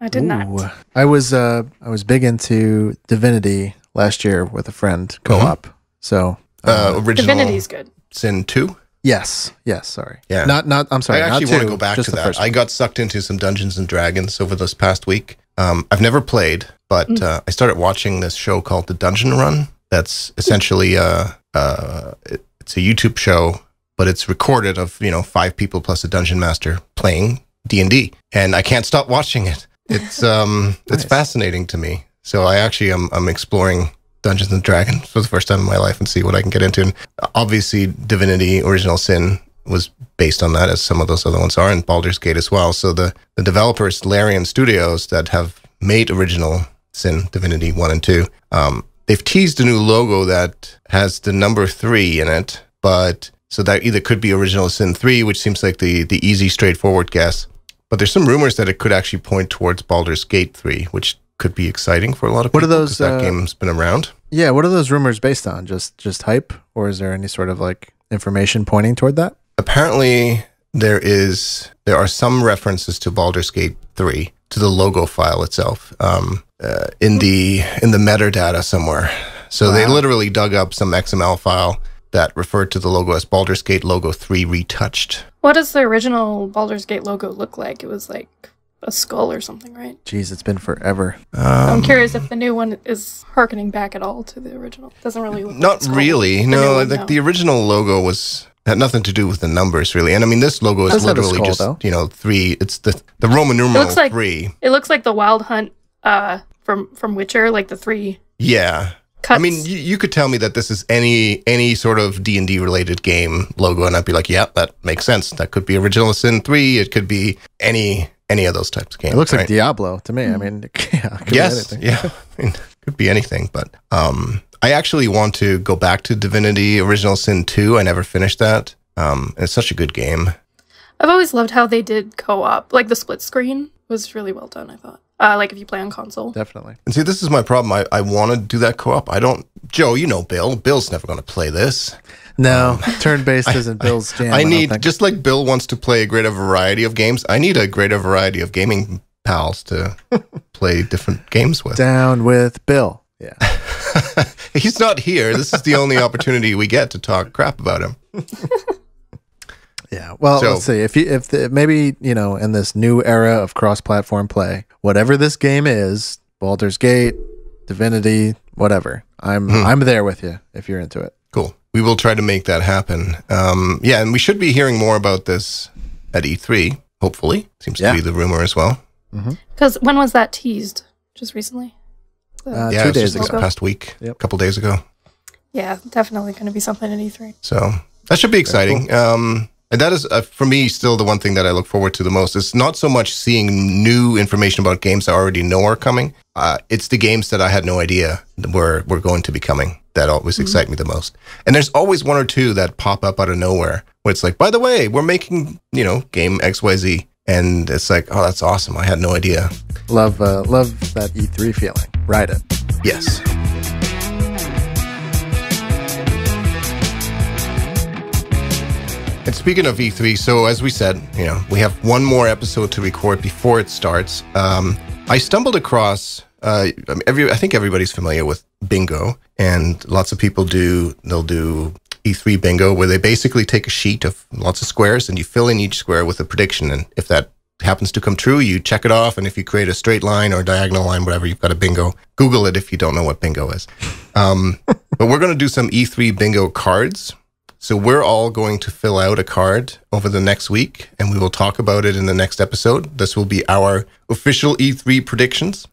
I did not. Ooh. I was uh I was big into Divinity last year with a friend co-op. So Uh, uh, original Divinity's good. Sin Two. Yes, yes, sorry. Yeah. Not not I'm sorry. I not actually want to go back to that. I got sucked into some Dungeons and Dragons over this past week. Um, I've never played, but Mm. uh, I started watching this show called The Dungeon Run. That's essentially uh, uh, it- it's a YouTube show, but it's recorded of you know five people plus a dungeon master playing D and D, and I can't stop watching it. It's um, it's fascinating to me. So I actually am I'm exploring Dungeons and Dragons for the first time in my life and see what I can get into. And obviously, Divinity: Original Sin was based on that, as some of those other ones are, and Baldur's Gate as well. So the the developers, Larian Studios, that have made Original Sin, Divinity One and Two, um, they've teased a new logo that has the number three in it, but so that either could be Original Sin Three, which seems like the the easy, straightforward guess. But there's some rumors that it could actually point towards Baldur's Gate 3, which could be exciting for a lot of people. What are those, that uh, game's been around. Yeah, what are those rumors based on? Just just hype or is there any sort of like information pointing toward that? Apparently, there is there are some references to Baldur's Gate 3 to the logo file itself um, uh, in the in the metadata somewhere. So they literally dug up some XML file that referred to the logo as Baldur's Gate logo 3 retouched. What does the original Baldur's Gate logo look like? It was like a skull or something, right? Jeez, it's been forever. I'm Um, curious if the new one is harkening back at all to the original. Doesn't really look like Not a skull. really. The No, one, like no. the original logo was had nothing to do with the numbers really. And I mean this logo is Does literally skull, just, though. you know, 3 it's the the Roman numeral looks like- 3. It looks like the Wild Hunt uh, from from Witcher, like the three Yeah. cuts. I mean, you, you could tell me that this is any any sort of D and D related game logo, and I'd be like, yeah, that makes sense. That could be Original Sin three. It could be any any of those types of games. It looks like right? Diablo to me. I mean, yeah, it could be yes, anything. yeah, I mean, could be anything. But um, I actually want to go back to Divinity Original Sin two. I never finished that. Um, it's such a good game. I've always loved how they did co-op. Like the split screen was really well done. I thought. Uh, like if you play on console. Definitely. And see, this is my problem. I, I want to do that co op. I don't. Joe, you know Bill. Bill's never going to play this. No, turn based isn't Bill's jam. I don't need think. just like Bill wants to play a greater variety of games. I need a greater variety of gaming pals to play different games with. down with Bill. Yeah. He's not here. This is the only opportunity we get to talk crap about him. Yeah. Well, So- let's see. If you if the, maybe you know in this new era of cross-platform play, whatever this game is, Baldur's Gate, Divinity, whatever, I'm Hmm. I'm there with you if you're into it. Cool. We will try to make that happen. Um, yeah, and we should be hearing more about this at E3. Hopefully, seems Yeah. to be the rumor as well. Because when was that teased? Just recently. So, Uh, yeah, two it was days just this ago. past week, Yep. a couple days ago. yeah, definitely going to be something at E E3. So that should be exciting. Um, and that is, uh, for me, still the one thing that I look forward to the most. It's not so much seeing new information about games I already know are coming. Uh, it's the games that I had no idea were were going to be coming that always excite me the most. And there's always one or two that pop up out of nowhere where it's like, by the way, we're making you know game X Y Z, and it's like, oh, that's awesome. I had no idea. Love uh, love that E3 feeling. Ride it. Yes. And speaking of E3, so as we said, you know, we have one more episode to record before it starts. Um, I stumbled across. Uh, every I think everybody's familiar with bingo, and lots of people do. They'll do E3 bingo, where they basically take a sheet of lots of squares, and you fill in each square with a prediction, and if that happens to come true, you check it off, and if you create a straight line or diagonal line, whatever, you've got a bingo. Google it if you don't know what bingo is. Um, but we're going to do some E3 bingo cards. So we're all going to fill out a card over the next week and we will talk about it in the next episode. This will be our official E3 predictions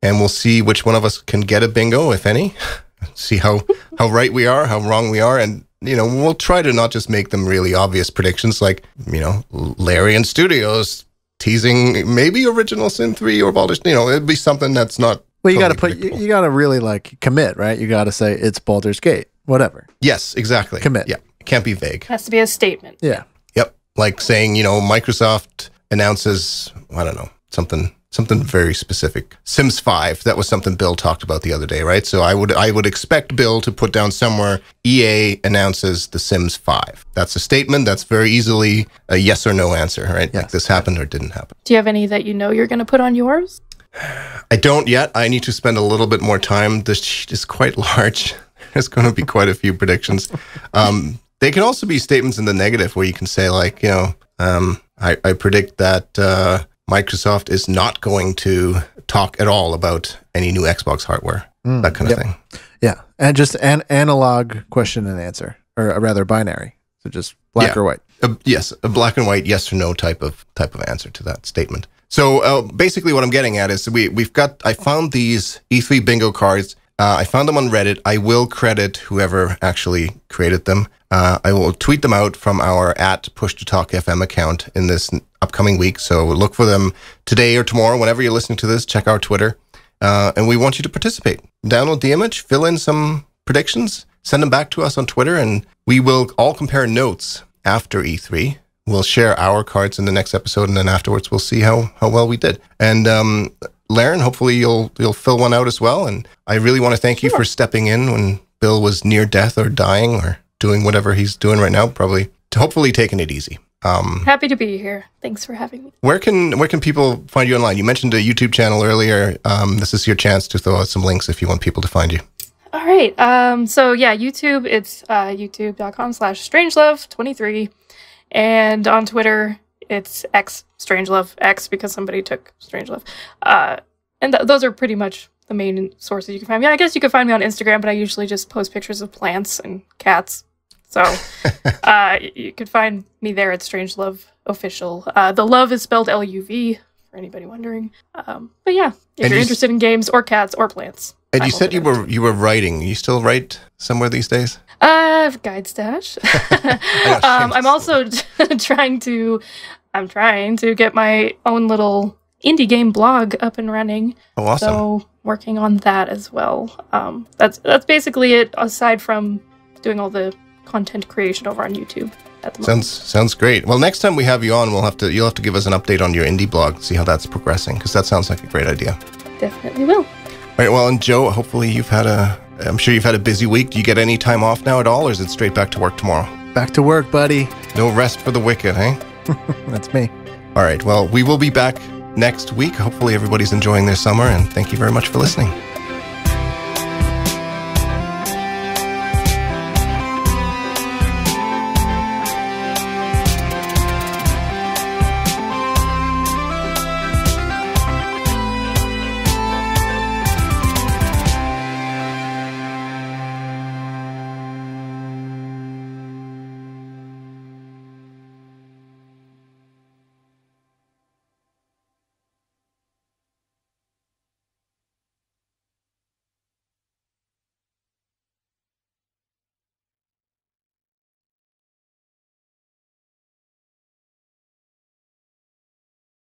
and we'll see which one of us can get a bingo, if any. see how, how right we are, how wrong we are. And, you know, we'll try to not just make them really obvious predictions like, you know, Larian Studios teasing maybe original Sin 3 or Baldur's, you know, it'd be something that's not Well, you got to put you, you got to really like commit, right? You got to say it's Baldur's Gate, whatever. Yes, exactly. Commit. Yeah. It can't be vague. Has to be a statement. Yeah. Yep. Like saying, you know, Microsoft announces, I don't know, something something very specific. Sims 5, that was something Bill talked about the other day, right? So I would I would expect Bill to put down somewhere EA announces The Sims 5. That's a statement that's very easily a yes or no answer, right? Like this happened or didn't happen. Do you have any that you know you're going to put on yours? I don't yet. I need to spend a little bit more time. This sheet is quite large. There's going to be quite a few predictions. Um, they can also be statements in the negative where you can say, like, you know, um, I, I predict that uh, Microsoft is not going to talk at all about any new Xbox hardware, that kind of yep. thing. Yeah. And just an analog question and answer, or rather binary. So just black Yeah. or white. A, yes, a black and white yes or no type of type of answer to that statement. So uh, basically, what I'm getting at is we we've got. I found these E3 bingo cards. Uh, I found them on Reddit. I will credit whoever actually created them. Uh, I will tweet them out from our at Push to Talk FM account in this upcoming week. So look for them today or tomorrow, whenever you're listening to this. Check our Twitter, uh, and we want you to participate. Download the image, fill in some predictions, send them back to us on Twitter, and we will all compare notes after E3. We'll share our cards in the next episode, and then afterwards we'll see how how well we did. And um, Larryn, hopefully you'll you'll fill one out as well. And I really want to thank you for stepping in when Bill was near death or dying or doing whatever he's doing right now. Probably to hopefully taking it easy. Um, Happy to be here. Thanks for having me. where can where can people find you online? You mentioned a YouTube channel earlier. Um, this is your chance to throw out some links if you want people to find you. All right. Um, so yeah, YouTube, it's uh, youtube.com slash strangelove23. And on Twitter, it's X Strangelove X because somebody took Strangelove. Uh, and th- those are pretty much the main sources you can find me. I guess you can find me on Instagram, but I usually just post pictures of plants and cats. So uh, you could find me there at Strange Love Official. Uh, the love is spelled L U V for anybody wondering. Um, but yeah, if And you're you s- interested in games or cats or plants. And you I'm said you were you were writing. You still write somewhere these days? Uh, guide stash. um, I'm also trying to, I'm trying to get my own little indie game blog up and running. Oh, awesome. So working on that as well. Um, that's that's basically it. Aside from doing all the content creation over on YouTube at the moment. Sounds sounds great. Well, next time we have you on, we'll have to you'll have to give us an update on your indie blog, see how that's progressing, because that sounds like a great idea. Definitely will. All right. Well, and Joe, hopefully you've had a I'm sure you've had a busy week. Do you get any time off now at all, or is it straight back to work tomorrow? Back to work, buddy. No rest for the wicked, eh? That's me. All right. Well, we will be back next week. Hopefully everybody's enjoying their summer, and thank you very much for listening.